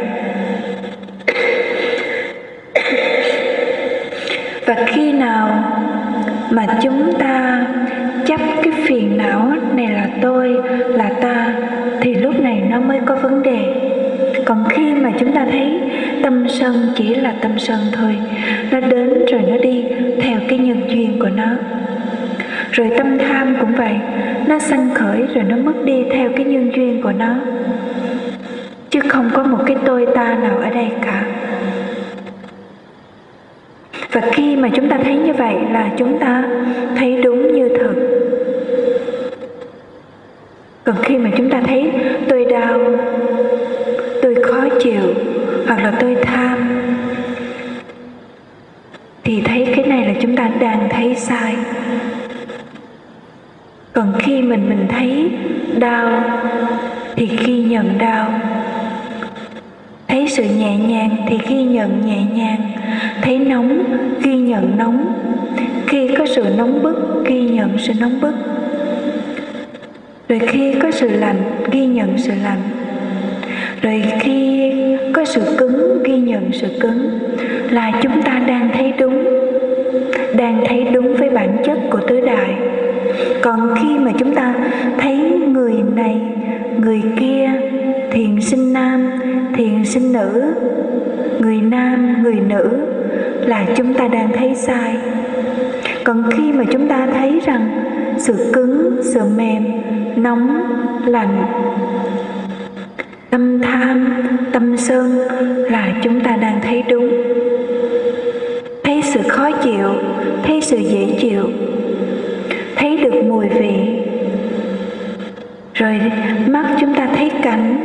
Và khi nào mà chúng ta chấp cái phiền não này là tôi, là ta, thì lúc này nó mới có vấn đề. Còn khi mà chúng ta thấy tâm sân chỉ là tâm sân thôi rồi tâm tham cũng vậy. Nó sanh khởi rồi nó mất đi theo cái nhân duyên của nó. Chứ không có một cái tôi ta nào ở đây cả. Và khi mà chúng ta thấy như vậy là chúng ta thấy đúng như thật còn khi mà chúng ta thấy tôi đau nóng bức. Rồi khi có sự lạnh ghi nhận sự lạnh rồi khi có sự cứng, ghi nhận sự cứng. Là chúng ta đang thấy đúng, đang thấy đúng với bản chất của tứ đại. Còn khi mà chúng ta thấy người này, người kia, thiền sinh nam, thiền sinh nữ, người nam, người nữ, là chúng ta đang thấy sai còn khi mà chúng ta thấy rằng sự cứng, sự mềm, nóng, lạnh, tâm tham, tâm sân là chúng ta đang thấy đúng. Thấy sự khó chịu, thấy sự dễ chịu, thấy được mùi vị. Rồi mắt chúng ta thấy cảnh,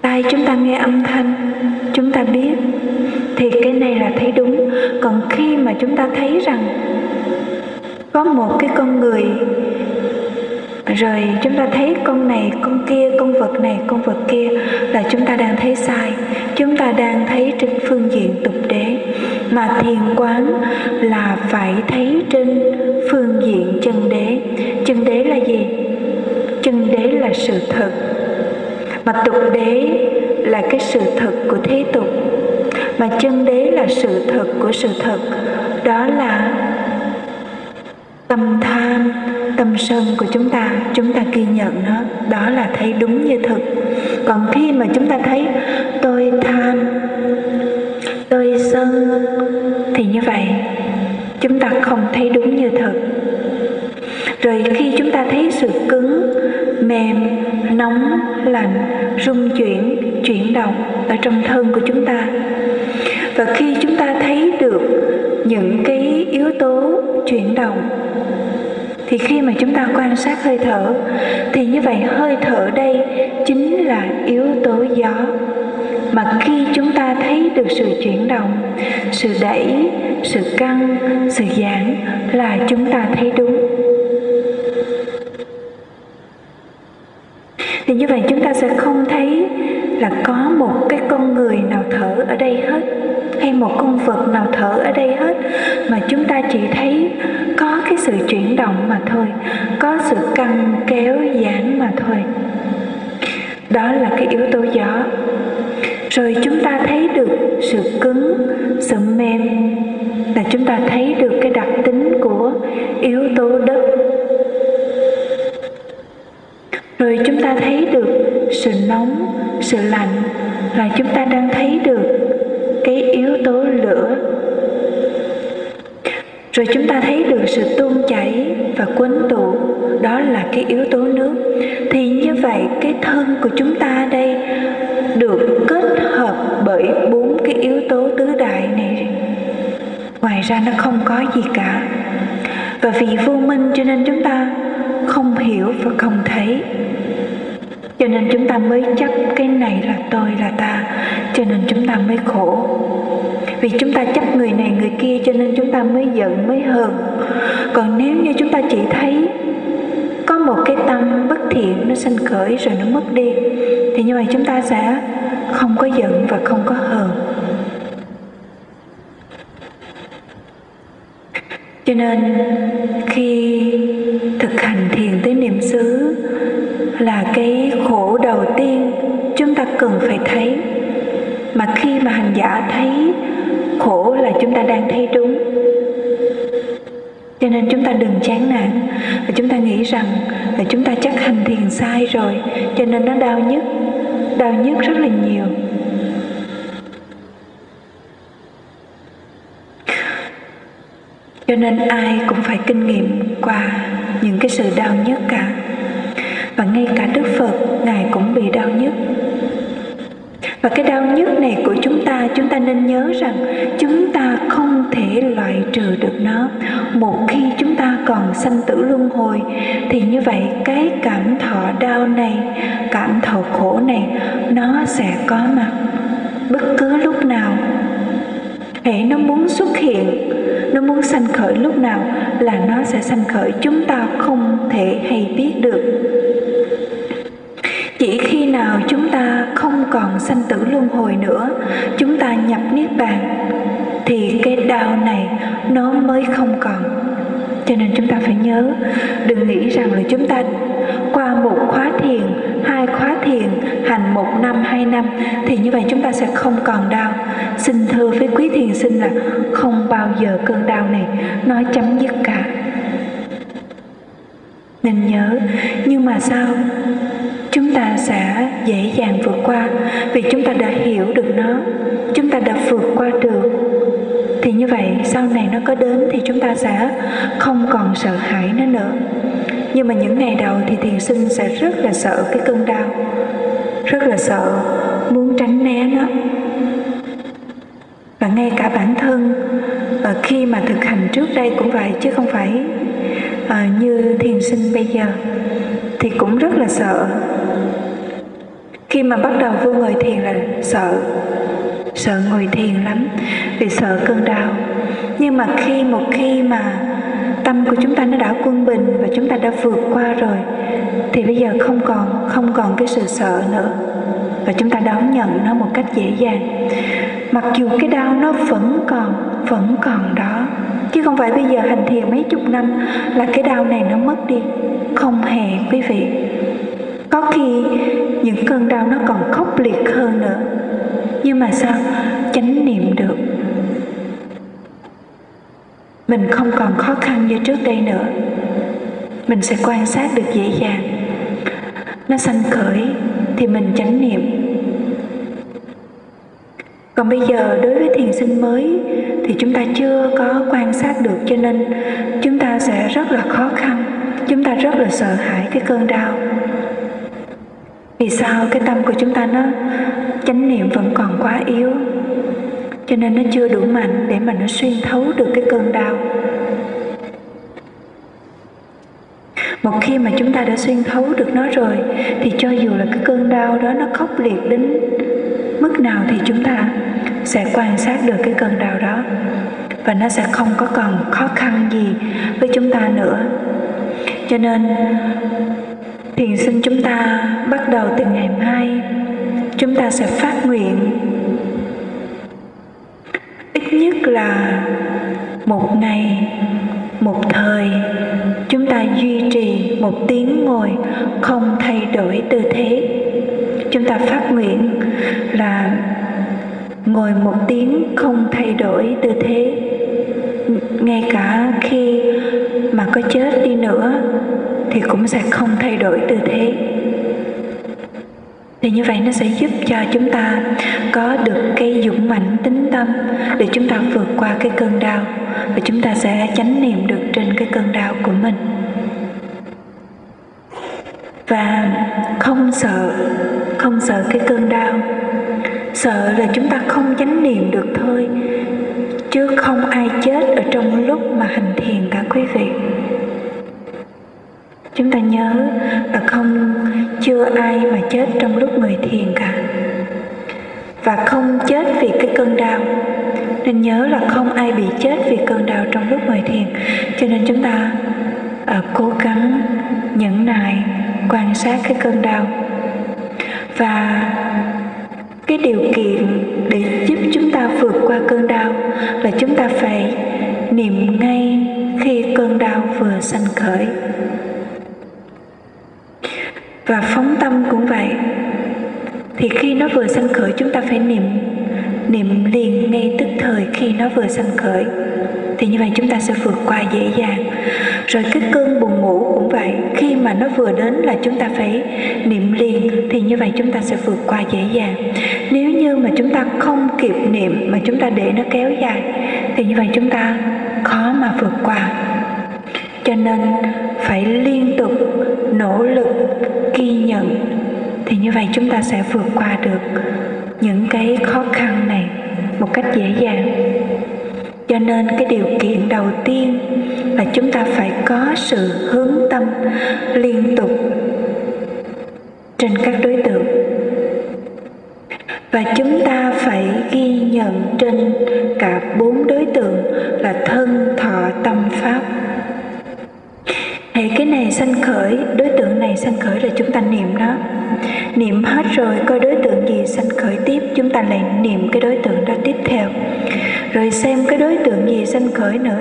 tai chúng ta nghe âm thanh, chúng ta biết thì cái này là thấy đúng còn khi mà chúng ta thấy rằng có một cái con người. Rồi chúng ta thấy con này, con kia, con vật này, con vật kia là chúng ta đang thấy sai. Chúng ta đang thấy trên phương diện tục đế. Mà thiền quán là phải thấy trên phương diện chân đế. Chân đế là gì? Chân đế là sự thật. Mà tục đế là cái sự thật của thế tục mà chân đế là sự thật của sự thật. Đó là tâm tham, tâm sân của chúng ta. Chúng ta ghi nhận nó. Đó là thấy đúng như thực. Còn khi mà chúng ta thấy tôi tham, tôi sân, thì như vậy chúng ta không thấy đúng như thực. Rồi khi chúng ta thấy sự cứng, mềm, nóng, lạnh, rung chuyển chuyển động ở trong thân của chúng ta và khi chúng ta thấy được những cái yếu tố chuyển động, thì khi mà chúng ta quan sát hơi thở, thì như vậy hơi thở đây chính là yếu tố gió. Mà khi chúng ta thấy được sự chuyển động, sự đẩy, sự căng, sự giãn là chúng ta thấy đúng. Thì như vậy chúng ta sẽ không thấy là có một cái con người nào thở ở đây hết hay một con vật nào thở ở đây hết. Mà chúng ta chỉ thấy có cái sự chuyển động mà thôi, có sự căng kéo giãn mà thôi. Đó là cái yếu tố gió. Rồi chúng ta thấy được sự cứng, sự mềm là chúng ta thấy được cái đặc tính của yếu tố đất. Rồi chúng ta thấy được sự nóng, sự lạnh. Là chúng ta đang thấy được cái yếu tố lửa. Rồi chúng ta thấy được sự tuôn chảy và quấn tụ, đó là cái yếu tố nước. Thì như vậy, cái thân của chúng ta đây được kết hợp bởi bốn cái yếu tố tứ đại này. Ngoài ra nó không có gì cả. Và vì vô minh cho nên chúng ta không hiểu và không thấy. Cho nên chúng ta mới chấp cái này là tôi là ta cho nên chúng ta mới khổ. Vì chúng ta chấp người này, người kia, cho nên chúng ta mới giận, mới hờn. Còn nếu như chúng ta chỉ thấy có một cái tâm bất thiện nó sanh khởi rồi nó mất đi, thì như vậy chúng ta sẽ không có giận và không có hờn. Cho nên khi đang thấy đúng. Cho nên chúng ta đừng chán nản. Và chúng ta nghĩ rằng là chúng ta chắc hành thiền sai rồi, cho nên nó đau nhất đau nhất rất là nhiều. Cho nên ai cũng phải kinh nghiệm qua những cái sự đau nhất cả. Và ngay cả đức phật, ngài cũng bị đau nhất và cái đau nhức này của chúng ta chúng ta nên nhớ rằng chúng ta không thể loại trừ được nó. Một khi chúng ta còn sanh tử luân hồi, thì như vậy cái cảm thọ đau này, cảm thọ khổ này, nó sẽ có mặt. Bất cứ lúc nào hễ nó muốn xuất hiện, nó muốn sanh khởi lúc nào là nó sẽ sanh khởi. Chúng ta không thể hay biết được. Chỉ khi nào chúng ta không còn sanh tử luân hồi nữa, chúng ta nhập niết bàn thì cái đau này nó mới không còn. Cho nên chúng ta phải nhớ, đừng nghĩ rằng là chúng ta qua một khóa thiền, hai khóa thiền, hành một năm, hai năm, thì như vậy chúng ta sẽ không còn đau. Xin thưa với quý thiền sinh là không bao giờ cơn đau này nó chấm dứt cả. Nên nhớ, nhưng mà sao? Chúng ta sẽ dễ dàng vượt qua vì chúng ta đã hiểu được nó. Chúng ta đã vượt qua được sau này nó có đến thì chúng ta sẽ không còn sợ hãi nó nữa. Nhưng mà những ngày đầu thì thiền sinh sẽ rất là sợ cái cơn đau, rất là sợ muốn tránh né nó. Và ngay cả bản thân ờ, khi mà thực hành trước đây cũng vậy chứ không phải ờ, như thiền sinh bây giờ thì cũng rất là sợ. Khi mà bắt đầu vô ngồi thiền là sợ sợ ngồi thiền lắm vì sợ cơn đau nhưng mà khi một khi mà tâm của chúng ta nó đã quân bình và chúng ta đã vượt qua rồi, thì bây giờ không còn không còn cái sự sợ nữa. Và chúng ta đón nhận nó một cách dễ dàng. Mặc dù cái đau nó vẫn còn vẫn còn đó. Chứ không phải bây giờ hành thiền mấy chục năm là cái đau này nó mất đi. Không hề, quý vị. Có khi những cơn đau nó còn khốc liệt hơn nữa. Nhưng mà sao chánh niệm được mình không còn khó khăn như trước đây nữa. Mình sẽ quan sát được dễ dàng. Nó sanh khởi thì mình chánh niệm. Còn bây giờ, đối với thiền sinh mới thì chúng ta chưa có quan sát được, cho nên chúng ta sẽ rất là khó khăn, chúng ta rất là sợ hãi cái cơn đau. Vì sao? Cái tâm của chúng ta nó chánh niệm vẫn còn quá yếu cho nên nó chưa đủ mạnh để mà nó xuyên thấu được cái cơn đau. Một khi mà chúng ta đã xuyên thấu được nó rồi, thì cho dù là cái cơn đau đó nó khốc liệt đến mức nào thì chúng ta sẽ quan sát được cái cơn đau đó. Và nó sẽ không có còn khó khăn gì với chúng ta nữa. Cho nên, thiền sinh chúng ta bắt đầu từ ngày mai, chúng ta sẽ phát nguyện nhất là một ngày, một thời, chúng ta duy trì một tiếng ngồi không thay đổi tư thế. Chúng ta phát nguyện là ngồi một tiếng không thay đổi tư thế. Ngay cả khi mà có chết đi nữa thì cũng sẽ không thay đổi tư thế thì như vậy nó sẽ giúp cho chúng ta có được cái dũng mạnh tính tâm để chúng ta vượt qua cái cơn đau và chúng ta sẽ chánh niệm được trên cái cơn đau của mình. Và không sợ không sợ cái cơn đau. Sợ là chúng ta không chánh niệm được thôi, chứ không ai chết ở trong lúc mà hành thiền cả quý vị chúng ta nhớ là không chưa ai mà chết trong lúc người thiền cả. Và không chết vì cái cơn đau. Nên nhớ là không ai bị chết vì cơn đau trong lúc ngồi thiền. Cho nên chúng ta uh, cố gắng nhẫn nại quan sát cái cơn đau. Và cái điều kiện để giúp chúng ta vượt qua cơn đau là chúng ta phải niệm ngay khi cơn đau vừa sanh khởi và phóng tâm cũng vậy. Thì khi nó vừa sanh khởi, chúng ta phải niệm niệm liền ngay tức thời khi nó vừa sanh khởi. Thì như vậy chúng ta sẽ vượt qua dễ dàng. Rồi cái cơn buồn ngủ cũng vậy. Khi mà nó vừa đến là chúng ta phải niệm liền, thì như vậy chúng ta sẽ vượt qua dễ dàng. Nếu như mà chúng ta không kịp niệm mà chúng ta để nó kéo dài, thì như vậy chúng ta khó mà vượt qua. Cho nên phải liên tục nỗ lực ghi nhận, thì như vậy chúng ta sẽ vượt qua được những cái khó khăn này một cách dễ dàng. Cho nên cái điều kiện đầu tiên là chúng ta phải có sự hướng tâm liên tục trên các đối tượng. Và chúng ta phải ghi nhận trên cả bốn đối tượng là thân, thọ, tâm, pháp. Thì cái này sanh khởi đối sanh khởi rồi chúng ta niệm nó niệm hết rồi coi đối tượng gì sanh khởi tiếp, chúng ta lại niệm cái đối tượng đó tiếp theo. Rồi xem cái đối tượng gì sanh khởi nữa,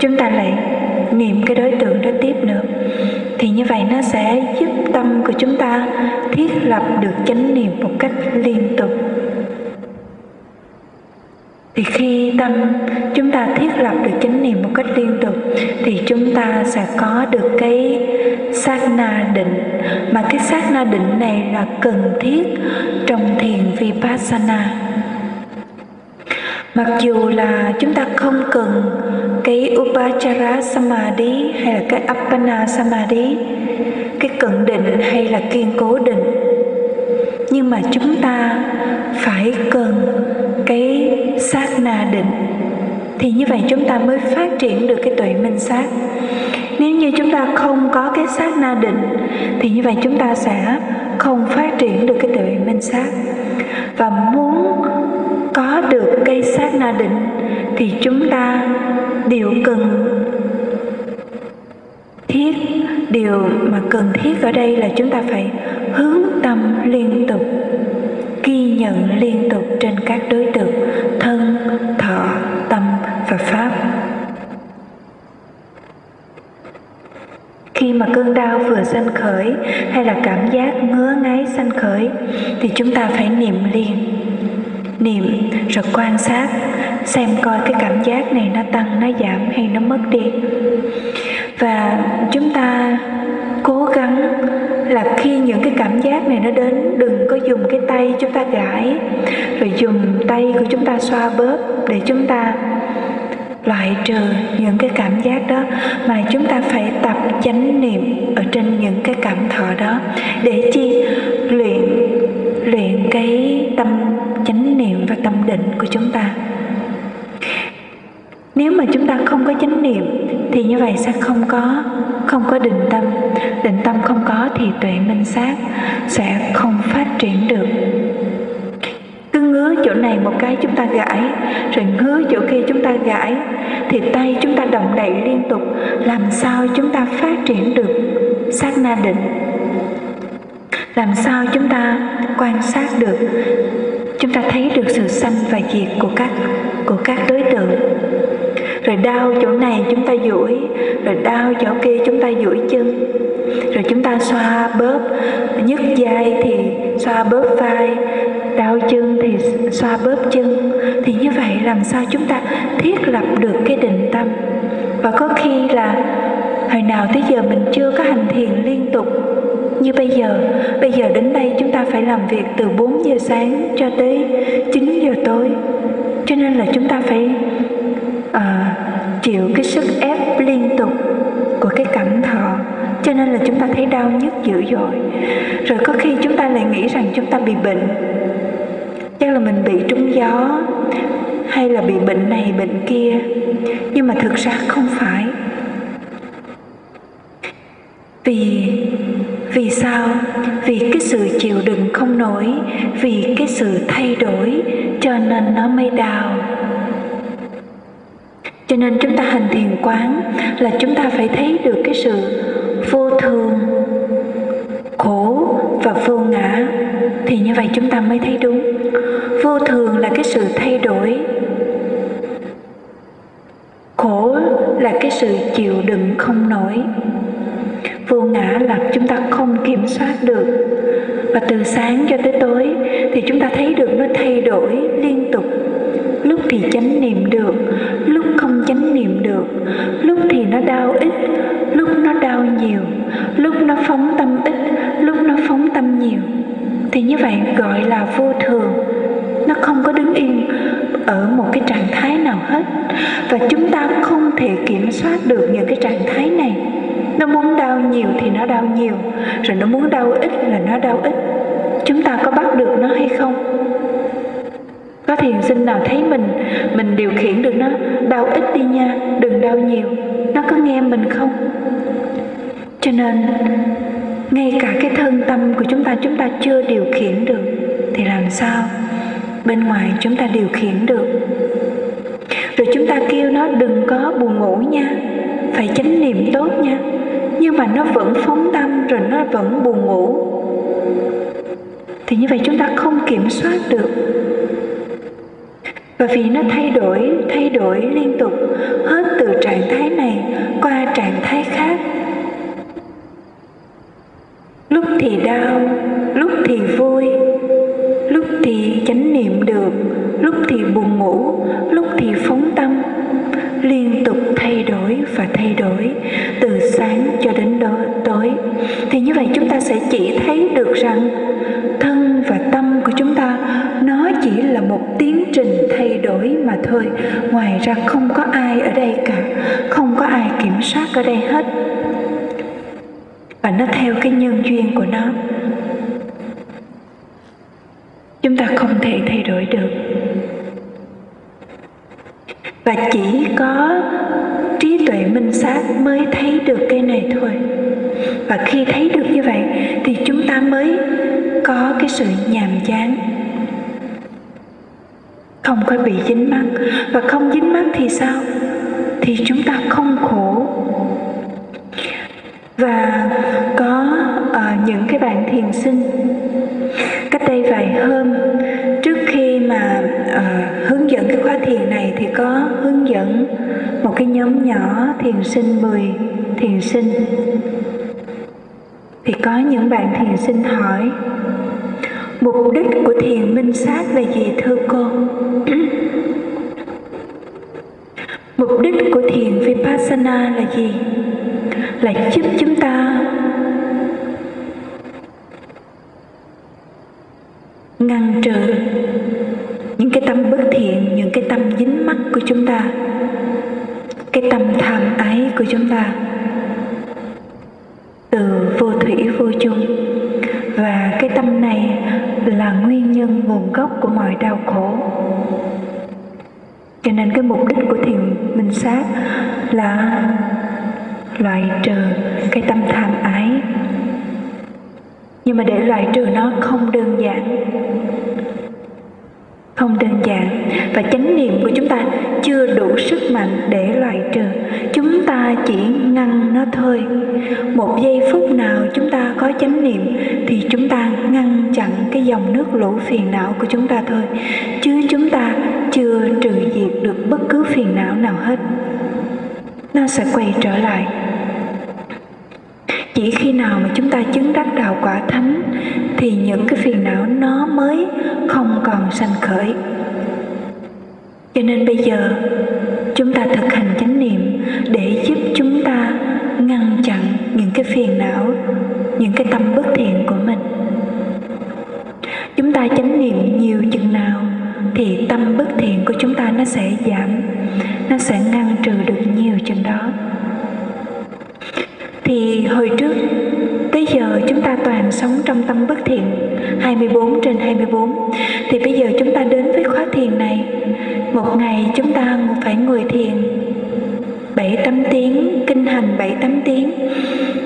chúng ta lại niệm cái đối tượng đó tiếp nữa. Thì như vậy nó sẽ giúp tâm của chúng ta thiết lập được chánh niệm một cách liên tục. Thì khi tâm, chúng ta thiết lập được chánh niệm một cách liên tục, thì chúng ta sẽ có được cái sát na định. Mà cái sát na định này là cần thiết trong thiền vipassana. Mặc dù là chúng ta không cần cái upachara samadhi hay là cái appana samadhi, cái cận định hay là kiên cố định, nhưng mà chúng ta phải cần cái sát na định, thì như vậy chúng ta mới phát triển được cái tuệ minh sát. Nếu như chúng ta không có cái sát na định, thì như vậy chúng ta sẽ không phát triển được cái tuệ minh sát. Và muốn có được cái sát na định, thì chúng ta đều cần thiết, điều mà cần thiết ở đây là chúng ta phải hướng tâm liên tục nhận liên tục trên các đối tượng thân, thọ, tâm và pháp. Khi mà cơn đau vừa sanh khởi hay là cảm giác ngứa ngáy sanh khởi, thì chúng ta phải niệm liền. Niệm rồi quan sát, xem coi cái cảm giác này nó tăng, nó giảm hay nó mất đi. Và chúng ta cố gắng là khi những cái cảm giác này nó đến, đừng có dùng cái tay chúng ta gãi, rồi dùng tay của chúng ta xoa bóp để chúng ta loại trừ những cái cảm giác đó, mà chúng ta phải tập chánh niệm ở trên những cái cảm thọ đó để chi? Luyện luyện cái tâm chánh niệm và tâm định của chúng ta nếu mà chúng ta không có chánh niệm, thì như vậy sẽ không có không có định tâm. Định tâm không có thì tuệ minh sát sẽ không phát triển được. Cứ ngứa chỗ này một cái chúng ta gãi, rồi ngứa chỗ kia chúng ta gãi, thì tay chúng ta động đậy liên tục, làm sao chúng ta phát triển được sát na định? Làm sao chúng ta quan sát được, chúng ta thấy được sự sanh và diệt của các của các đối tượng? Rồi đau chỗ này chúng ta duỗi, rồi đau chỗ kia chúng ta duỗi chân. Rồi chúng ta xoa bóp nhức vai thì xoa bóp vai, đau chân thì xoa bóp chân. Thì như vậy làm sao chúng ta thiết lập được cái định tâm? Và có khi là hồi nào tới giờ mình chưa có hành thiền liên tục như bây giờ bây giờ đến đây chúng ta phải làm việc từ 4 giờ sáng cho tới 9 giờ tối. Cho nên là chúng ta phải à, chịu cái sức ép liên tục của cái cảm thọ. Cho nên là chúng ta thấy đau nhức dữ dội. Rồi có khi chúng ta lại nghĩ rằng chúng ta bị bệnh. Chắc là mình bị trúng gió hay là bị bệnh này bệnh kia. Nhưng mà thực ra không phải. Vì vì sao? Vì cái sự chịu đựng không nổi vì cái sự thay đổi cho nên nó mới đau cho nên chúng ta hành thiền quán là chúng ta phải thấy được cái sự vô thường, khổ và vô ngã. Thì như vậy chúng ta mới thấy đúng. Vô thường là cái sự thay đổi. Khổ là cái sự chịu đựng không nổi. Vô ngã là chúng ta không kiểm soát được. Và từ sáng cho tới tối thì chúng ta thấy được nó thay đổi liên tục. Lúc thì chánh niệm được, lúc không chánh niệm được. Lúc thì nó đau ít, lúc nó đau nhiều. Lúc nó phóng tâm ít, lúc nó phóng tâm nhiều. Thì như vậy gọi là vô thường. Nó không có đứng yên ở một cái trạng thái nào hết. Và chúng ta không thể kiểm soát được những cái trạng thái này. Nó muốn đau nhiều thì nó đau nhiều. Rồi nó muốn đau ít là nó đau ít. Chúng ta có bắt được nó hay không? Có thiền sinh nào thấy mình mình điều khiển được nó, đau ít đi nha, đừng đau nhiều. Nó có nghe mình không? Cho nên, ngay cả cái thân tâm của chúng ta chúng ta chưa điều khiển được, thì làm sao bên ngoài chúng ta điều khiển được? Rồi chúng ta kêu nó đừng có buồn ngủ nha, phải chánh niệm tốt nha. Nhưng mà nó vẫn phóng tâm, rồi nó vẫn buồn ngủ. Thì như vậy chúng ta không kiểm soát được và vì nó thay đổi thay đổi liên tục, hết từ trạng thái này qua trạng thái khác. Lúc thì đau, lúc thì vui, lúc thì chánh niệm được, lúc thì buồn ngủ, lúc thì phóng tâm, liên tục thay đổi và thay đổi từ sáng cho đến đó tối. Thì như vậy chúng ta sẽ chỉ thấy được rằng thân và tâm của chúng ta nó chỉ là một tiến trình thay đổi mà thôi. Ngoài ra không có ai ở đây cả. Không có ai kiểm soát ở đây hết. Và nó theo cái nhân duyên của nó. Chúng ta không thể thay đổi được. Và chỉ có trí tuệ minh sát mới thấy được cái này thôi. Và khi thấy được như vậy, thì chúng ta mới có cái sự nhàm chán có bị dính mắc. Và không dính mắc thì sao? Thì chúng ta không khổ. Và có uh, những cái bạn thiền sinh cách đây vài hôm trước khi mà uh, hướng dẫn cái khóa thiền này thì có hướng dẫn một cái nhóm nhỏ thiền sinh 10 thiền sinh. Thì có những bạn thiền sinh hỏi mục đích của thiền minh sát là gì, thưa cô? [CLEARS THROAT] Mục đích của thiền vipassana là gì? Là giúp chúng ta ngăn trừ những cái tâm bất thiện, những cái tâm dính mắc của chúng ta, cái tâm tham ái của chúng ta từ vô thủy vô chung. Và cái tâm này là nguyên nhân nguồn gốc của mọi đau khổ. Cho nên cái mục đích của thiền minh sát là loại trừ cái tâm tham ái. Nhưng mà để loại trừ nó không đơn giản không đơn giản. Và chánh niệm của chúng ta chưa đủ sức mạnh để loại trừ. Chúng ta chỉ ngăn nó thôi. Một giây phút nào chúng ta có chánh niệm thì chúng ta ngăn chặn cái dòng nước lũ phiền não của chúng ta thôi. Chứ chúng ta chưa trừ diệt được bất cứ phiền não nào hết. Nó sẽ quay trở lại chỉ khi nào mà chúng ta chứng đắc đạo quả thánh, thì những cái phiền não nó mới không còn sanh khởi. Cho nên bây giờ, chúng ta thực hành chánh niệm để giúp chúng ta ngăn chặn những cái phiền não, những cái tâm bất thiện của mình. Chúng ta chánh niệm nhiều chừng nào, thì tâm bất thiện của chúng ta nó sẽ giảm, nó sẽ ngăn trừ được nhiều thì hồi trước, tới giờ chúng ta toàn sống trong tâm bất thiện 24 trên 24 thì bây giờ chúng ta đến với khóa thiền này. Một ngày chúng ta phải ngồi thiền 7 8 tiếng, kinh hành 7 8 tiếng.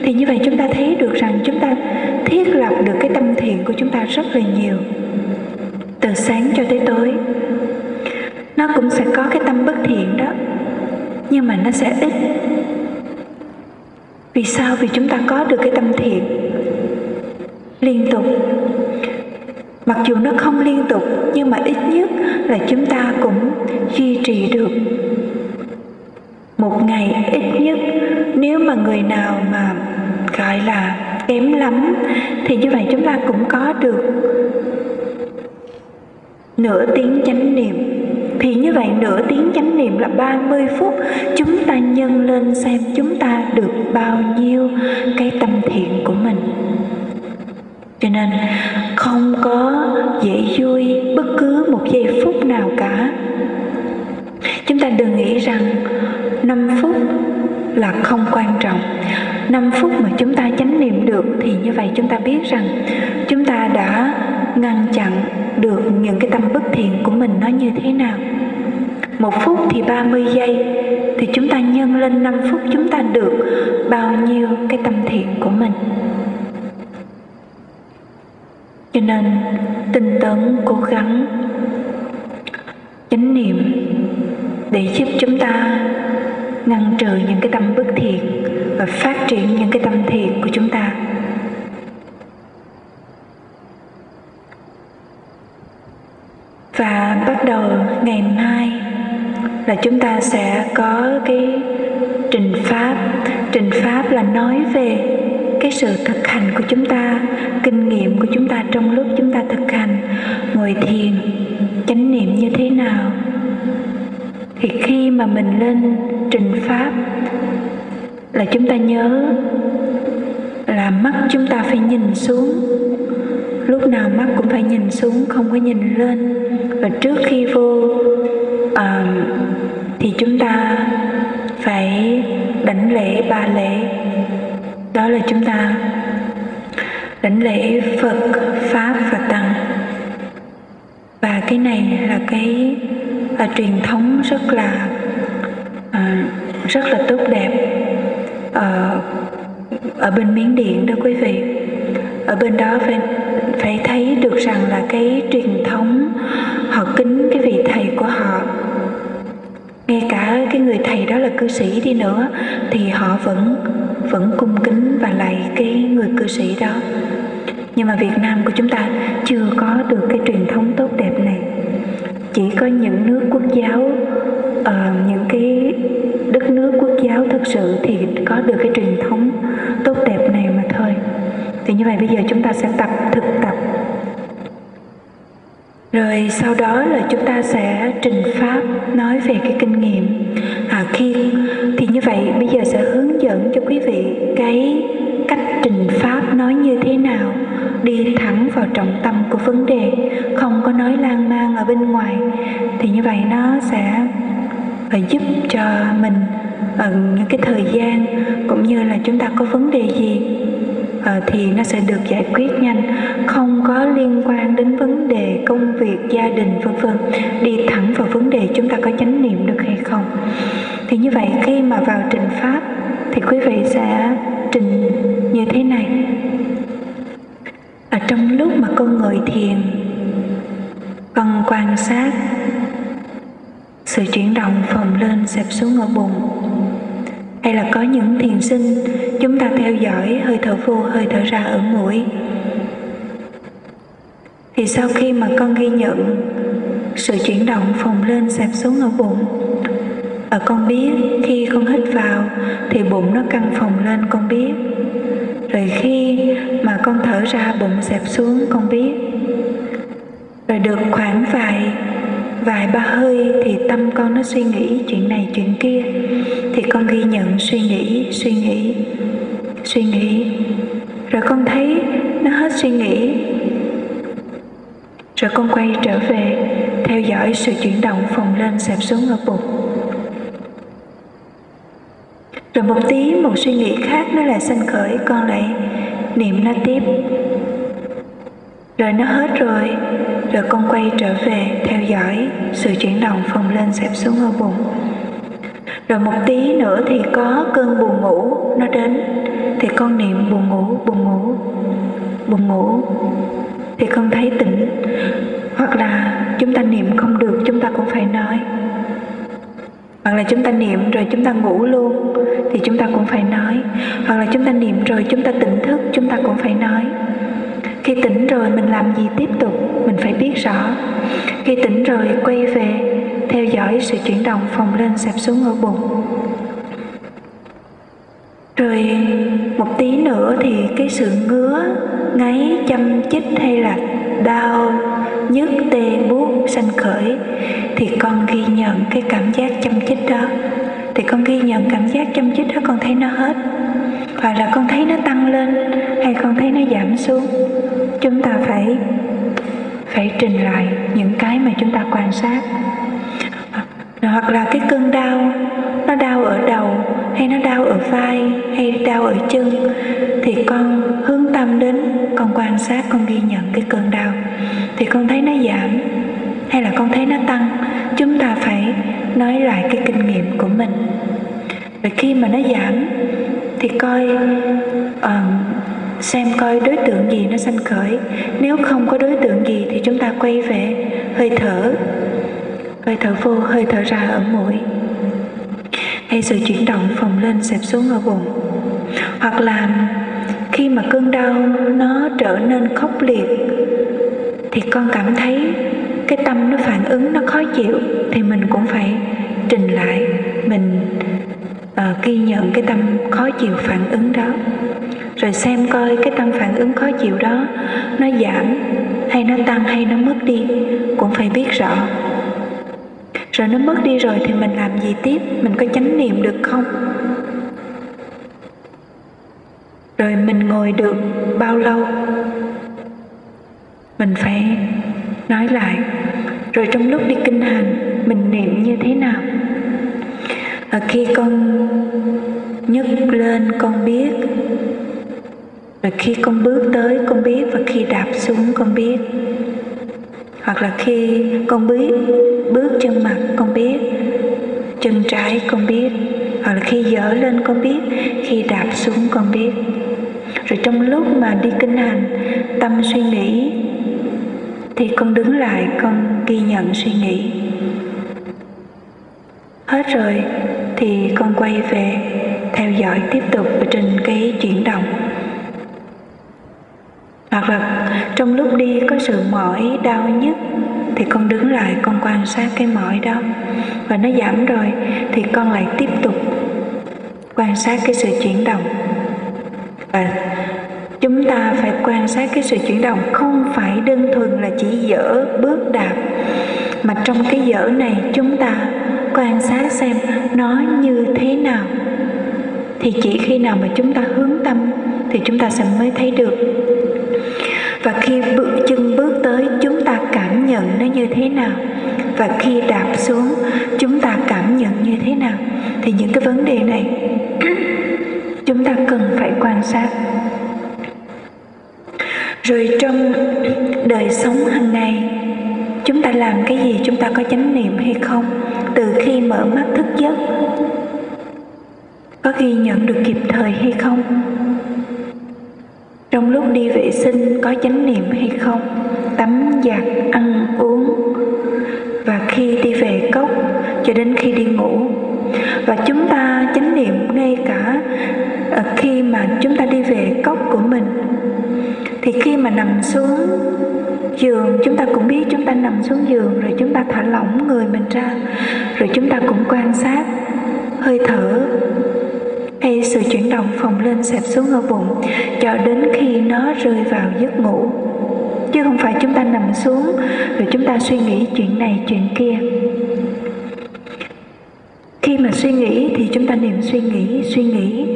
Thì như vậy chúng ta thấy được rằng chúng ta thiết lập được cái tâm thiện của chúng ta rất là nhiều. Từ sáng cho tới tối, nó cũng sẽ có cái tâm bất thiện đó. Nhưng mà nó sẽ ít vì sao? Vì chúng ta có được cái tâm thiện liên tục. Mặc dù nó không liên tục, nhưng mà ít nhất là chúng ta cũng duy trì được một ngày ít nhất. Nếu mà người nào mà, gọi là, kém lắm, thì như vậy chúng ta cũng có được nửa tiếng chánh niệm thì như vậy nửa tiếng chánh niệm là 30 phút. Chúng ta nhân lên xem chúng ta được bao nhiêu cái tâm thiện của mình. Cho nên, không có dễ vui bất cứ một giây phút nào cả. Chúng ta đừng nghĩ rằng 5 phút là không quan trọng. 5 phút mà chúng ta chánh niệm được thì như vậy chúng ta biết rằng chúng ta đã ngăn chặn được những cái tâm bất thiện của mình nó như thế nào. Một phút thì 30 giây, thì chúng ta nhân lên 5 phút chúng ta được bao nhiêu cái tâm thiện của mình. Cho nên, tinh tấn, cố gắng, chánh niệm để giúp chúng ta ngăn trừ những cái tâm bất thiện và phát triển những cái tâm thiện của chúng ta và bắt đầu ngày mai là chúng ta sẽ có cái trình pháp. Trình pháp là nói về cái sự thực hành của chúng ta, kinh nghiệm của chúng ta trong lúc chúng ta thực hành. Ngồi thiền, chánh niệm như thế nào? Thì khi mà mình lên trình pháp là chúng ta nhớ là mắt chúng ta phải nhìn xuống. Lúc nào mắt cũng phải nhìn xuống, không có nhìn lên và trước khi vô à, thì chúng ta phải đảnh lễ ba lễ. Đó là chúng ta đảnh lễ phật pháp và tăng. Và cái này là cái là truyền thống rất là à, rất là tốt đẹp. Ở, ở bên miến điện đó quý vị. Ở bên đó phải phải thấy được rằng là cái truyền thống họ kính cái vị thầy của họ. Ngay cả cái người thầy đó là cư sĩ đi nữa thì họ vẫn vẫn cung kính và lạy cái người cư sĩ đó. Nhưng mà Việt Nam của chúng ta chưa có được cái truyền thống tốt đẹp này. Chỉ có những nước quốc giáo uh, những cái đất nước quốc giáo thực sự thì có được cái truyền thống tốt đẹp này mà thôi. Thì như vậy bây giờ chúng ta sẽ tập thực tập rồi sau đó là chúng ta sẽ trình pháp nói về cái kinh nghiệm. À, khi thì như vậy bây giờ sẽ hướng dẫn cho quý vị cái cách trình pháp nói như thế nào đi thẳng vào trọng tâm của vấn đề không có nói lan man ở bên ngoài. Thì như vậy nó sẽ ờ, giúp cho mình ở những cái thời gian cũng như là chúng ta có vấn đề gì. Ờ, thì nó sẽ được giải quyết nhanh. Không có liên quan đến vấn đề công việc, gia đình, vân vân. Đi thẳng vào vấn đề chúng ta có chánh niệm được hay không. Thì như vậy, khi mà vào trình pháp, thì quý vị sẽ trình như thế này. Ở trong lúc mà con ngồi thiền, cần quan sát sự chuyển động phồng lên, xẹp xuống ở bụng hay là có những thiền sinh. Chúng ta theo dõi, hơi thở vô, hơi thở ra ở mũi. Thì sau khi mà con ghi nhận, sự chuyển động phồng lên xẹp xuống ở bụng. Ở con biết khi con hít vào, thì bụng nó căng phồng lên, con biết. Rồi khi mà con thở ra, bụng xẹp xuống, con biết. Rồi được khoảng vài vài ba hơi thì tâm con nó suy nghĩ chuyện này, chuyện kia. Thì con ghi nhận, suy nghĩ suy nghĩ suy nghĩ. Rồi con thấy nó hết suy nghĩ. Rồi con quay trở về, theo dõi sự chuyển động phồng lên xẹp xuống ở bụng. Rồi một tí, một suy nghĩ khác nó lại sanh khởi, con lại niệm nó tiếp. Rồi nó hết rồi rồi con quay trở về theo dõi sự chuyển động phồng lên xẹp xuống ở bụng. Rồi một tí nữa thì có cơn buồn ngủ nó đến, thì con niệm buồn ngủ buồn ngủ buồn ngủ. Thì con thấy tỉnh, hoặc là chúng ta niệm không được, chúng ta cũng phải nói. Hoặc là chúng ta niệm rồi chúng ta ngủ luôn, thì chúng ta cũng phải nói. Hoặc là chúng ta niệm rồi chúng ta tỉnh thức, chúng ta cũng phải nói. Khi tỉnh rồi mình làm gì tiếp tục? Mình phải biết rõ. Khi tỉnh rồi, quay về, theo dõi sự chuyển động phồng lên xẹp xuống ở bụng. Rồi một tí nữa thì cái sự ngứa, ngáy châm chích hay là đau, nhức, tê, buốt, sanh khởi thì con ghi nhận cái cảm giác châm chích đó. Thì con ghi nhận cảm giác châm chích đó, con thấy nó hết. Hoặc là con thấy nó tăng lên hay con thấy nó giảm xuống. Chúng ta phải phải trình lại những cái mà chúng ta quan sát. Hoặc là cái cơn đau nó đau ở đầu hay nó đau ở vai hay đau ở chân thì con hướng tâm đến con quan sát con ghi nhận cái cơn đau. Thì con thấy nó giảm hay là con thấy nó tăng chúng ta phải nói lại cái kinh nghiệm của mình. Rồi khi mà nó giảm thì coi uh, xem coi đối tượng gì nó sanh khởi. Nếu không có đối tượng gì thì chúng ta quay về. Hơi thở. Hơi thở vô hơi thở ra ở mũi. Hay sự chuyển động phồng lên xẹp xuống ở bụng. Hoặc là khi mà cơn đau nó trở nên khốc liệt thì con cảm thấy cái tâm nó phản ứng nó khó chịu thì mình cũng phải trình lại. Mình uh, ghi nhận cái tâm khó chịu phản ứng đó rồi xem coi cái tâm phản ứng khó chịu đó, nó giảm hay nó tăng hay nó mất đi, cũng phải biết rõ. Rồi nó mất đi rồi thì mình làm gì tiếp? Mình có chánh niệm được không? Rồi mình ngồi được bao lâu? Mình phải nói lại. Rồi trong lúc đi kinh hành, mình niệm như thế nào? Và khi con nhấc lên, con biết rồi khi con bước tới, con biết và khi đạp xuống, con biết. Hoặc là khi con biết, bước chân mặt, con biết. Chân trái, con biết. Hoặc là khi dở lên, con biết. Khi đạp xuống, con biết. Rồi trong lúc mà đi kinh hành, tâm suy nghĩ, thì con đứng lại, con ghi nhận suy nghĩ. Hết rồi, thì con quay về, theo dõi tiếp tục ở trên cái chuyển động. Và vật, trong lúc đi có sự mỏi đau nhất thì con đứng lại con quan sát cái mỏi đó. Và nó giảm rồi thì con lại tiếp tục quan sát cái sự chuyển động. Và chúng ta phải quan sát cái sự chuyển động không phải đơn thuần là chỉ dở bước đạp mà trong cái dở này chúng ta quan sát xem nó như thế nào. Thì chỉ khi nào mà chúng ta hướng tâm thì chúng ta sẽ mới thấy được và khi bước chân bước tới, chúng ta cảm nhận nó như thế nào? Và khi đạp xuống, chúng ta cảm nhận như thế nào? Thì những cái vấn đề này, [CLEARS THROAT] chúng ta cần phải quan sát. Rồi trong đời sống hàng ngày, chúng ta làm cái gì? Chúng ta có chánh niệm hay không? Từ khi mở mắt thức giấc, có ghi nhận được kịp thời hay không? Trong lúc đi vệ sinh, có chánh niệm hay không? Tắm, giặt, ăn, uống. Và khi đi về cốc, cho đến khi đi ngủ. Và chúng ta chánh niệm ngay cả ờ, khi mà chúng ta đi về cốc của mình. Thì khi mà nằm xuống giường, chúng ta cũng biết chúng ta nằm xuống giường, rồi chúng ta thả lỏng người mình ra. Rồi chúng ta cũng quan sát, hơi thở sự chuyển động phồng lên xẹp xuống ở bụng, cho đến khi nó rơi vào giấc ngủ. Chứ không phải chúng ta nằm xuống rồi chúng ta suy nghĩ chuyện này, chuyện kia. Khi mà suy nghĩ thì chúng ta niệm suy nghĩ suy nghĩ.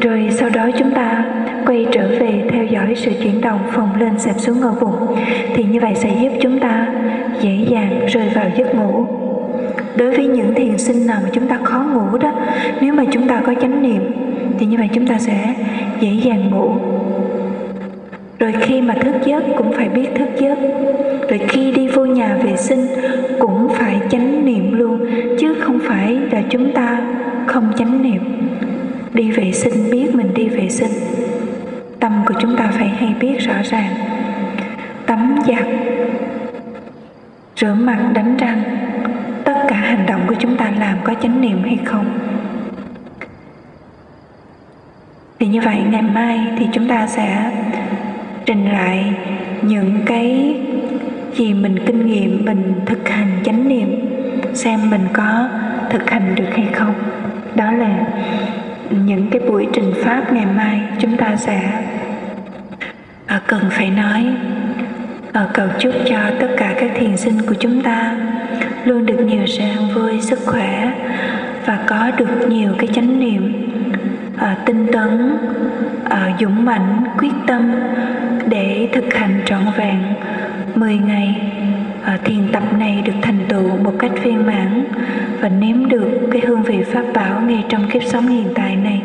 Rồi sau đó chúng ta quay trở về theo dõi sự chuyển động phồng lên xẹp xuống ở bụng, thì như vậy sẽ giúp chúng ta dễ dàng rơi vào giấc ngủ đối với những thiền sinh nào mà chúng ta khó ngủ đó, nếu mà chúng ta có chánh niệm, thì như vậy chúng ta sẽ dễ dàng ngủ. Rồi khi mà thức giấc cũng phải biết thức giấc. Rồi khi đi vô nhà vệ sinh cũng phải chánh niệm luôn, chứ không phải là chúng ta không chánh niệm. Đi vệ sinh, biết mình đi vệ sinh. Tâm của chúng ta phải hay biết rõ ràng. Tắm giặt, rửa mặt, đánh răng chúng ta làm có chánh niệm hay không? Thì như vậy, ngày mai thì chúng ta sẽ trình lại những cái gì mình kinh nghiệm, mình thực hành chánh niệm, xem mình có thực hành được hay không. Đó là những cái buổi trình pháp ngày mai chúng ta sẽ ờ, cần phải nói ờ, cầu chúc cho tất cả các thiền sinh của chúng ta luôn được nhiều sự an vui sức khỏe và có được nhiều cái chánh niệm ở tinh tấn ở dũng mãnh quyết tâm để thực hành trọn vẹn 10 ngày. Uh, thiền tập này được thành tựu một cách viên mãn và nếm được cái hương vị pháp bảo ngay trong kiếp sống hiện tại này.